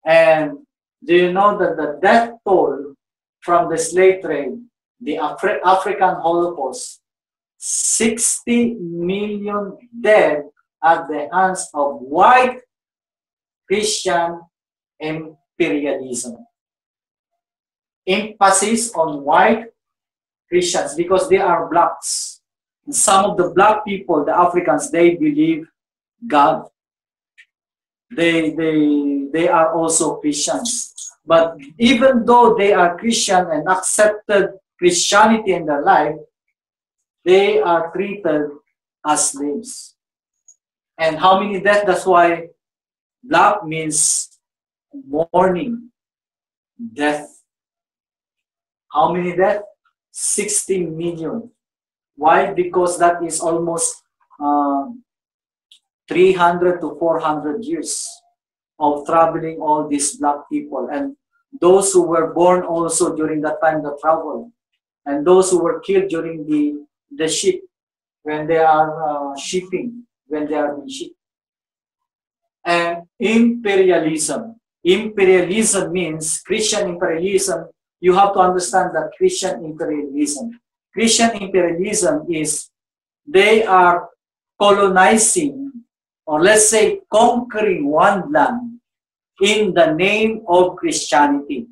S1: And do you know that the death toll from the slave trade, the Afri African Holocaust, 60 million dead at the hands of white Christian imperialism. Emphasis on white Christians because they are blacks. Some of the black people, the Africans, they believe God they they they are also Christians. But even though they are Christian and accepted Christianity in their life, they are treated as slaves. And how many deaths? That's why black means mourning, death. How many deaths? 60 million. Why? Because that is almost um, 300 to 400 years of traveling all these black people. And those who were born also during that time the travel. And those who were killed during the the ship when they are uh, shipping when they are in ship and imperialism. Imperialism means christian imperialism. You have to understand that christian imperialism. Christian imperialism is they are colonizing or let's say conquering one land in the name of Christianity.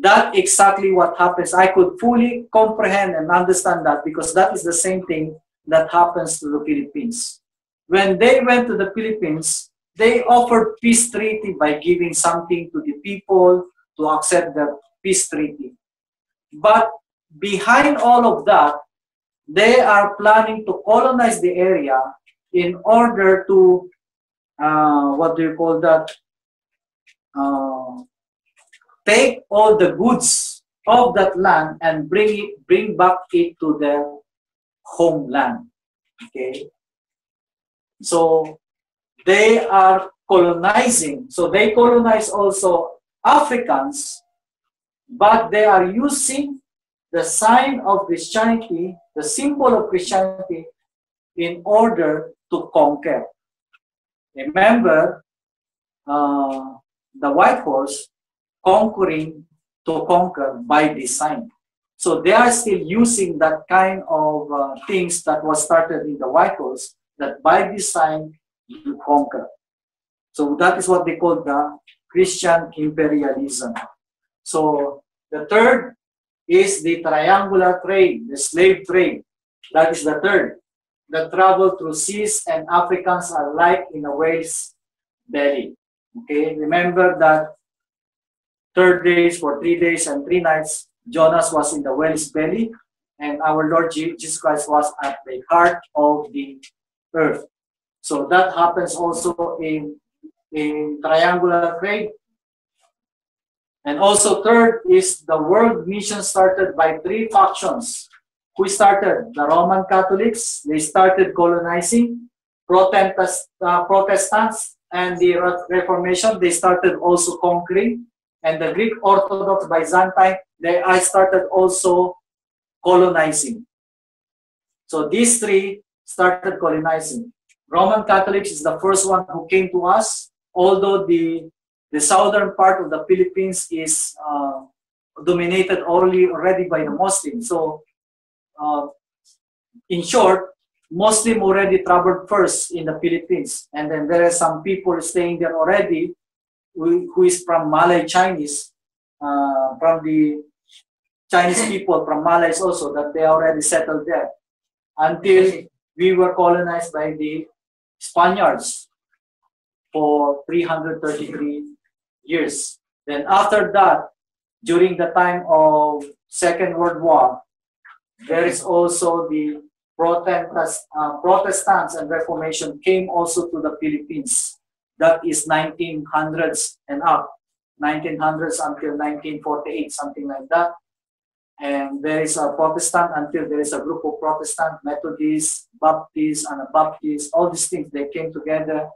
S1: That exactly what happens. I could fully comprehend and understand that because that is the same thing that happens to the Philippines. When they went to the Philippines, they offered peace treaty by giving something to the people to accept the peace treaty. But behind all of that, they are planning to colonize the area in order to uh, what do you call that? Uh, take all the goods of that land and bring it bring back it to their homeland okay? So they are colonizing so they colonize also africans but they are using the sign of christianity the symbol of christianity in order to conquer. Remember, uh, the white horse conquering to conquer by design. So they are still using that kind of uh, things that was started in the white horse that by design you conquer. So that is what they call the Christian imperialism. So the third is the triangular trade, the slave trade. That is the third. The travel through seas and Africans are like in a whale's belly. Okay, remember that third days for three days and three nights, Jonas was in the whale's belly, and our Lord Jesus Christ was at the heart of the earth. So that happens also in, in triangular trade. And also third is the world mission started by three factions. Who started? The Roman Catholics. They started colonizing. Protestants, uh, Protestants and the Reformation, they started also conquering and the Greek Orthodox Byzantine, they I started also colonizing. So these three started colonizing. Roman Catholics is the first one who came to us, although the, the southern part of the Philippines is uh, dominated only already by the Muslims. So uh, in short, Muslim already traveled first in the Philippines, and then there are some people staying there already who, who is from Malay Chinese, uh, from the Chinese people from Malays also, that they already settled there. Until we were colonized by the Spaniards for 333 years. Then after that, during the time of Second World War, there is also the Protestants, uh, Protestants and Reformation came also to the Philippines. That is 1900s and up. 1900s until 1948 something like that. And there is a protestant until there is a group of protestant methodists baptists anabaptists all these things they came together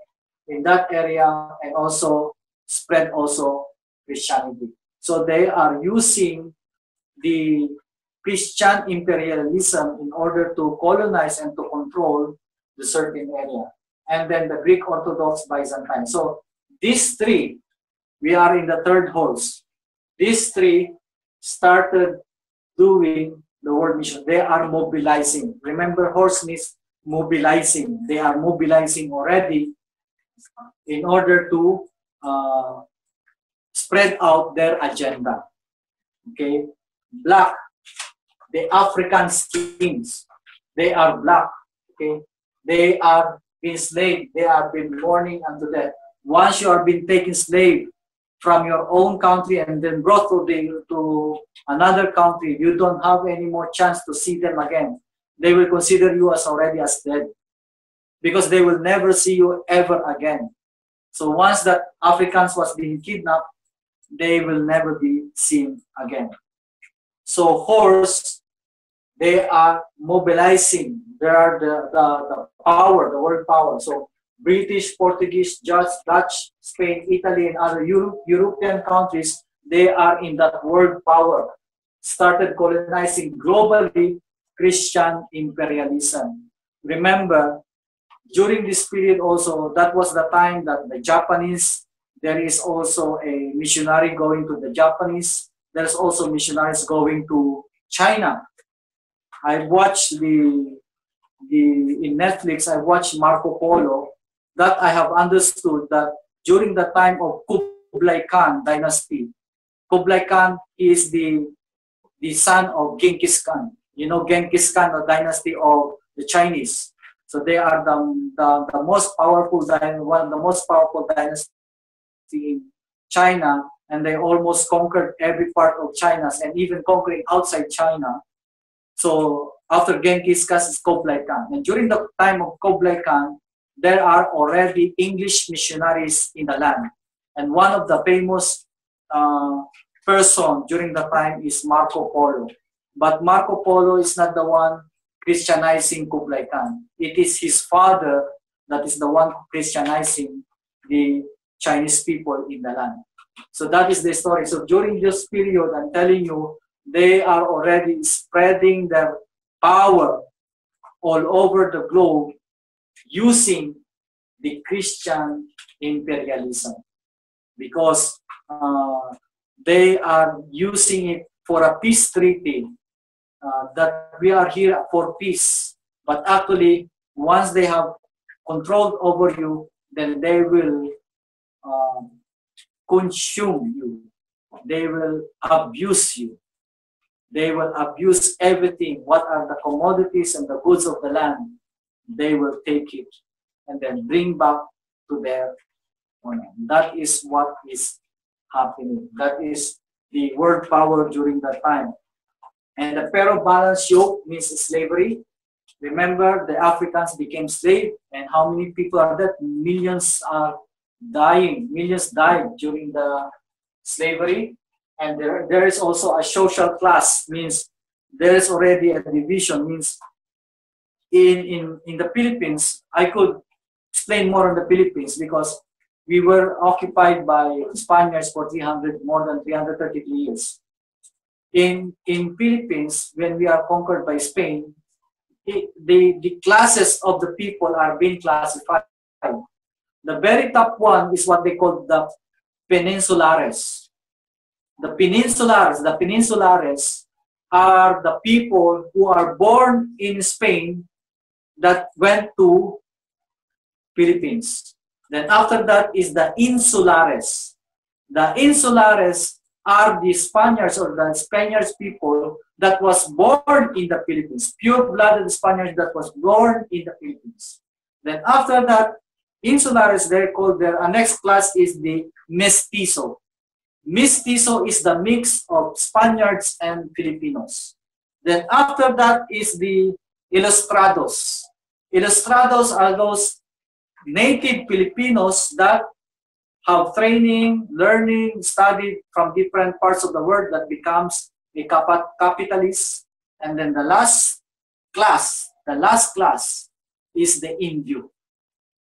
S1: in that area and also spread also christianity. So they are using the christian imperialism in order to colonize and to control the certain area and then the Greek Orthodox Byzantine. So these three, we are in the third horse. These three started doing the world mission. They are mobilizing. Remember, horse means mobilizing. They are mobilizing already in order to uh, spread out their agenda. Okay, black, the African skins, they are black. Okay, they are been slave, they have been mourning unto death. Once you are being taken slave from your own country and then brought to, the, to another country, you don't have any more chance to see them again. They will consider you as already as dead because they will never see you ever again. So once that Africans was being kidnapped, they will never be seen again. So horse, they are mobilizing they are the, the, the power, the world power. So British, Portuguese, Dutch, Spain, Italy, and other Europe, European countries, they are in that world power. Started colonizing globally Christian imperialism. Remember, during this period also, that was the time that the Japanese, there is also a missionary going to the Japanese. There's also missionaries going to China. I watched the the in Netflix, I watched Marco Polo, that I have understood that during the time of Kublai Khan dynasty, Kublai Khan is the the son of Genghis Khan. You know Genghis Khan, the dynasty of the Chinese. So they are the, the, the most powerful one, of the most powerful dynasty in China, and they almost conquered every part of China and even conquering outside China. So after Genghis is Kublai Khan. And during the time of Kublai Khan, there are already English missionaries in the land. And one of the famous uh, person during the time is Marco Polo. But Marco Polo is not the one Christianizing Kublai Khan. It is his father that is the one Christianizing the Chinese people in the land. So that is the story. So during this period, I'm telling you, they are already spreading their power all over the globe using the Christian imperialism. because uh, they are using it for a peace treaty uh, that we are here for peace. But actually, once they have control over you, then they will um, consume you. They will abuse you. They will abuse everything. What are the commodities and the goods of the land? They will take it and then bring back to their owner. That is what is happening. That is the world power during that time. And the pair of balance yoke means slavery. Remember, the Africans became slave, and how many people are that? Millions are dying. Millions died during the slavery. And there, there is also a social class, means there is already a division, means in, in, in the Philippines, I could explain more on the Philippines because we were occupied by Spaniards for 300, more than 333 years. In, in Philippines, when we are conquered by Spain, it, the, the classes of the people are being classified. The very top one is what they call the peninsulares. The peninsulares, the peninsulares are the people who are born in Spain that went to Philippines. Then after that is the insulares. The insulares are the Spaniards or the Spaniards people that was born in the Philippines, pure-blooded Spaniards that was born in the Philippines. Then after that, insulares, they're called, their uh, next class is the mestizo. Mestizo is the mix of Spaniards and Filipinos. Then after that is the ilustrados. Ilustrados are those native Filipinos that have training, learning, studied from different parts of the world that becomes a capitalist. And then the last class, the last class is the Indio.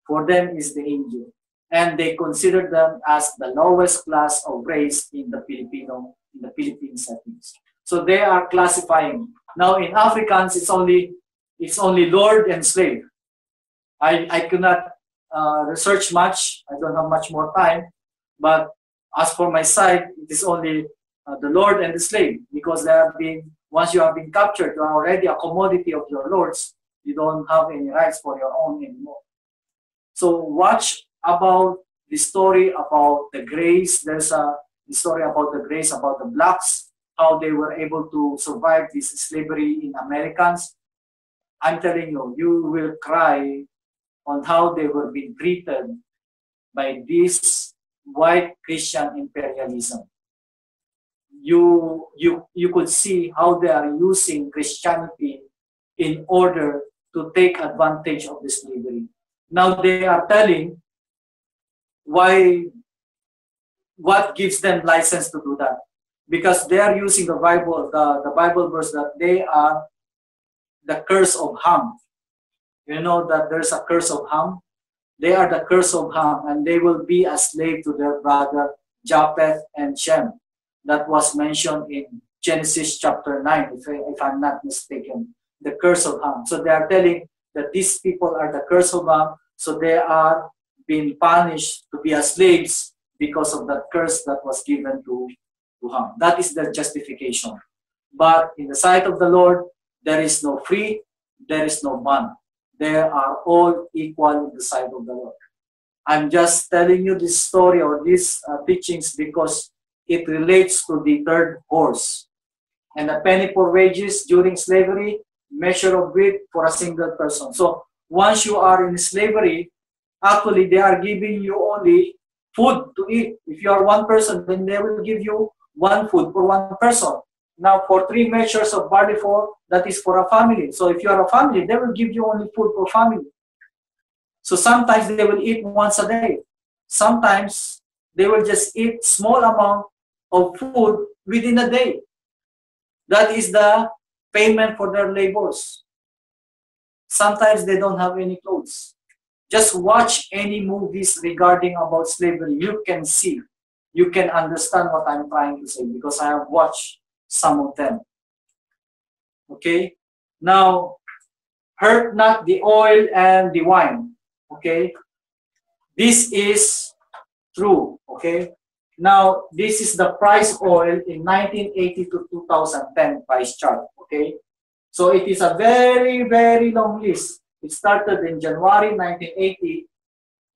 S1: For them is the Indio. And they consider them as the lowest class of race in the Filipino, in the Philippine settings. So they are classifying. Now in Africans, it's only it's only lord and slave. I, I cannot uh, research much. I don't have much more time. But as for my side, it is only uh, the Lord and the slave because they have been, once you have been captured, you are already a commodity of your lords. You don't have any rights for your own anymore. So watch about the story about the grace. There's a story about the grace, about the blacks, how they were able to survive this slavery in Americans. I'm telling you, you will cry on how they were being treated by this white Christian imperialism. You, you, you could see how they are using Christianity in order to take advantage of the slavery. Now they are telling why, what gives them license to do that? Because they are using the Bible, the, the Bible verse that they are the curse of Ham. You know that there's a curse of Ham. They are the curse of Ham, and they will be a slave to their brother Japheth and Shem. That was mentioned in Genesis chapter 9, if, I, if I'm not mistaken. The curse of Ham. So they are telling that these people are the curse of Ham, so they are being punished to be as slaves because of that curse that was given to, to Ham. That is the justification. But in the sight of the Lord, there is no free, there is no bond they are all equal in the sight of the Lord. I'm just telling you this story or these uh, teachings because it relates to the third horse. And a penny for wages during slavery, measure of wheat for a single person. So once you are in slavery, actually they are giving you only food to eat. If you are one person, then they will give you one food for one person. Now, for three measures of barley for that is for a family. So if you are a family, they will give you only food for family. So sometimes they will eat once a day. Sometimes they will just eat small amount of food within a day. That is the payment for their labors. Sometimes they don't have any clothes. Just watch any movies regarding about slavery. You can see, you can understand what I'm trying to say because I have watched some of them. Okay? Now, hurt not the oil and the wine. Okay? This is true. Okay? Now, this is the price oil in 1980 to 2010 price chart, okay? So it is a very, very long list. It started in January 1980.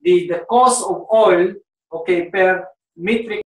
S1: The, the cost of oil, okay, per metric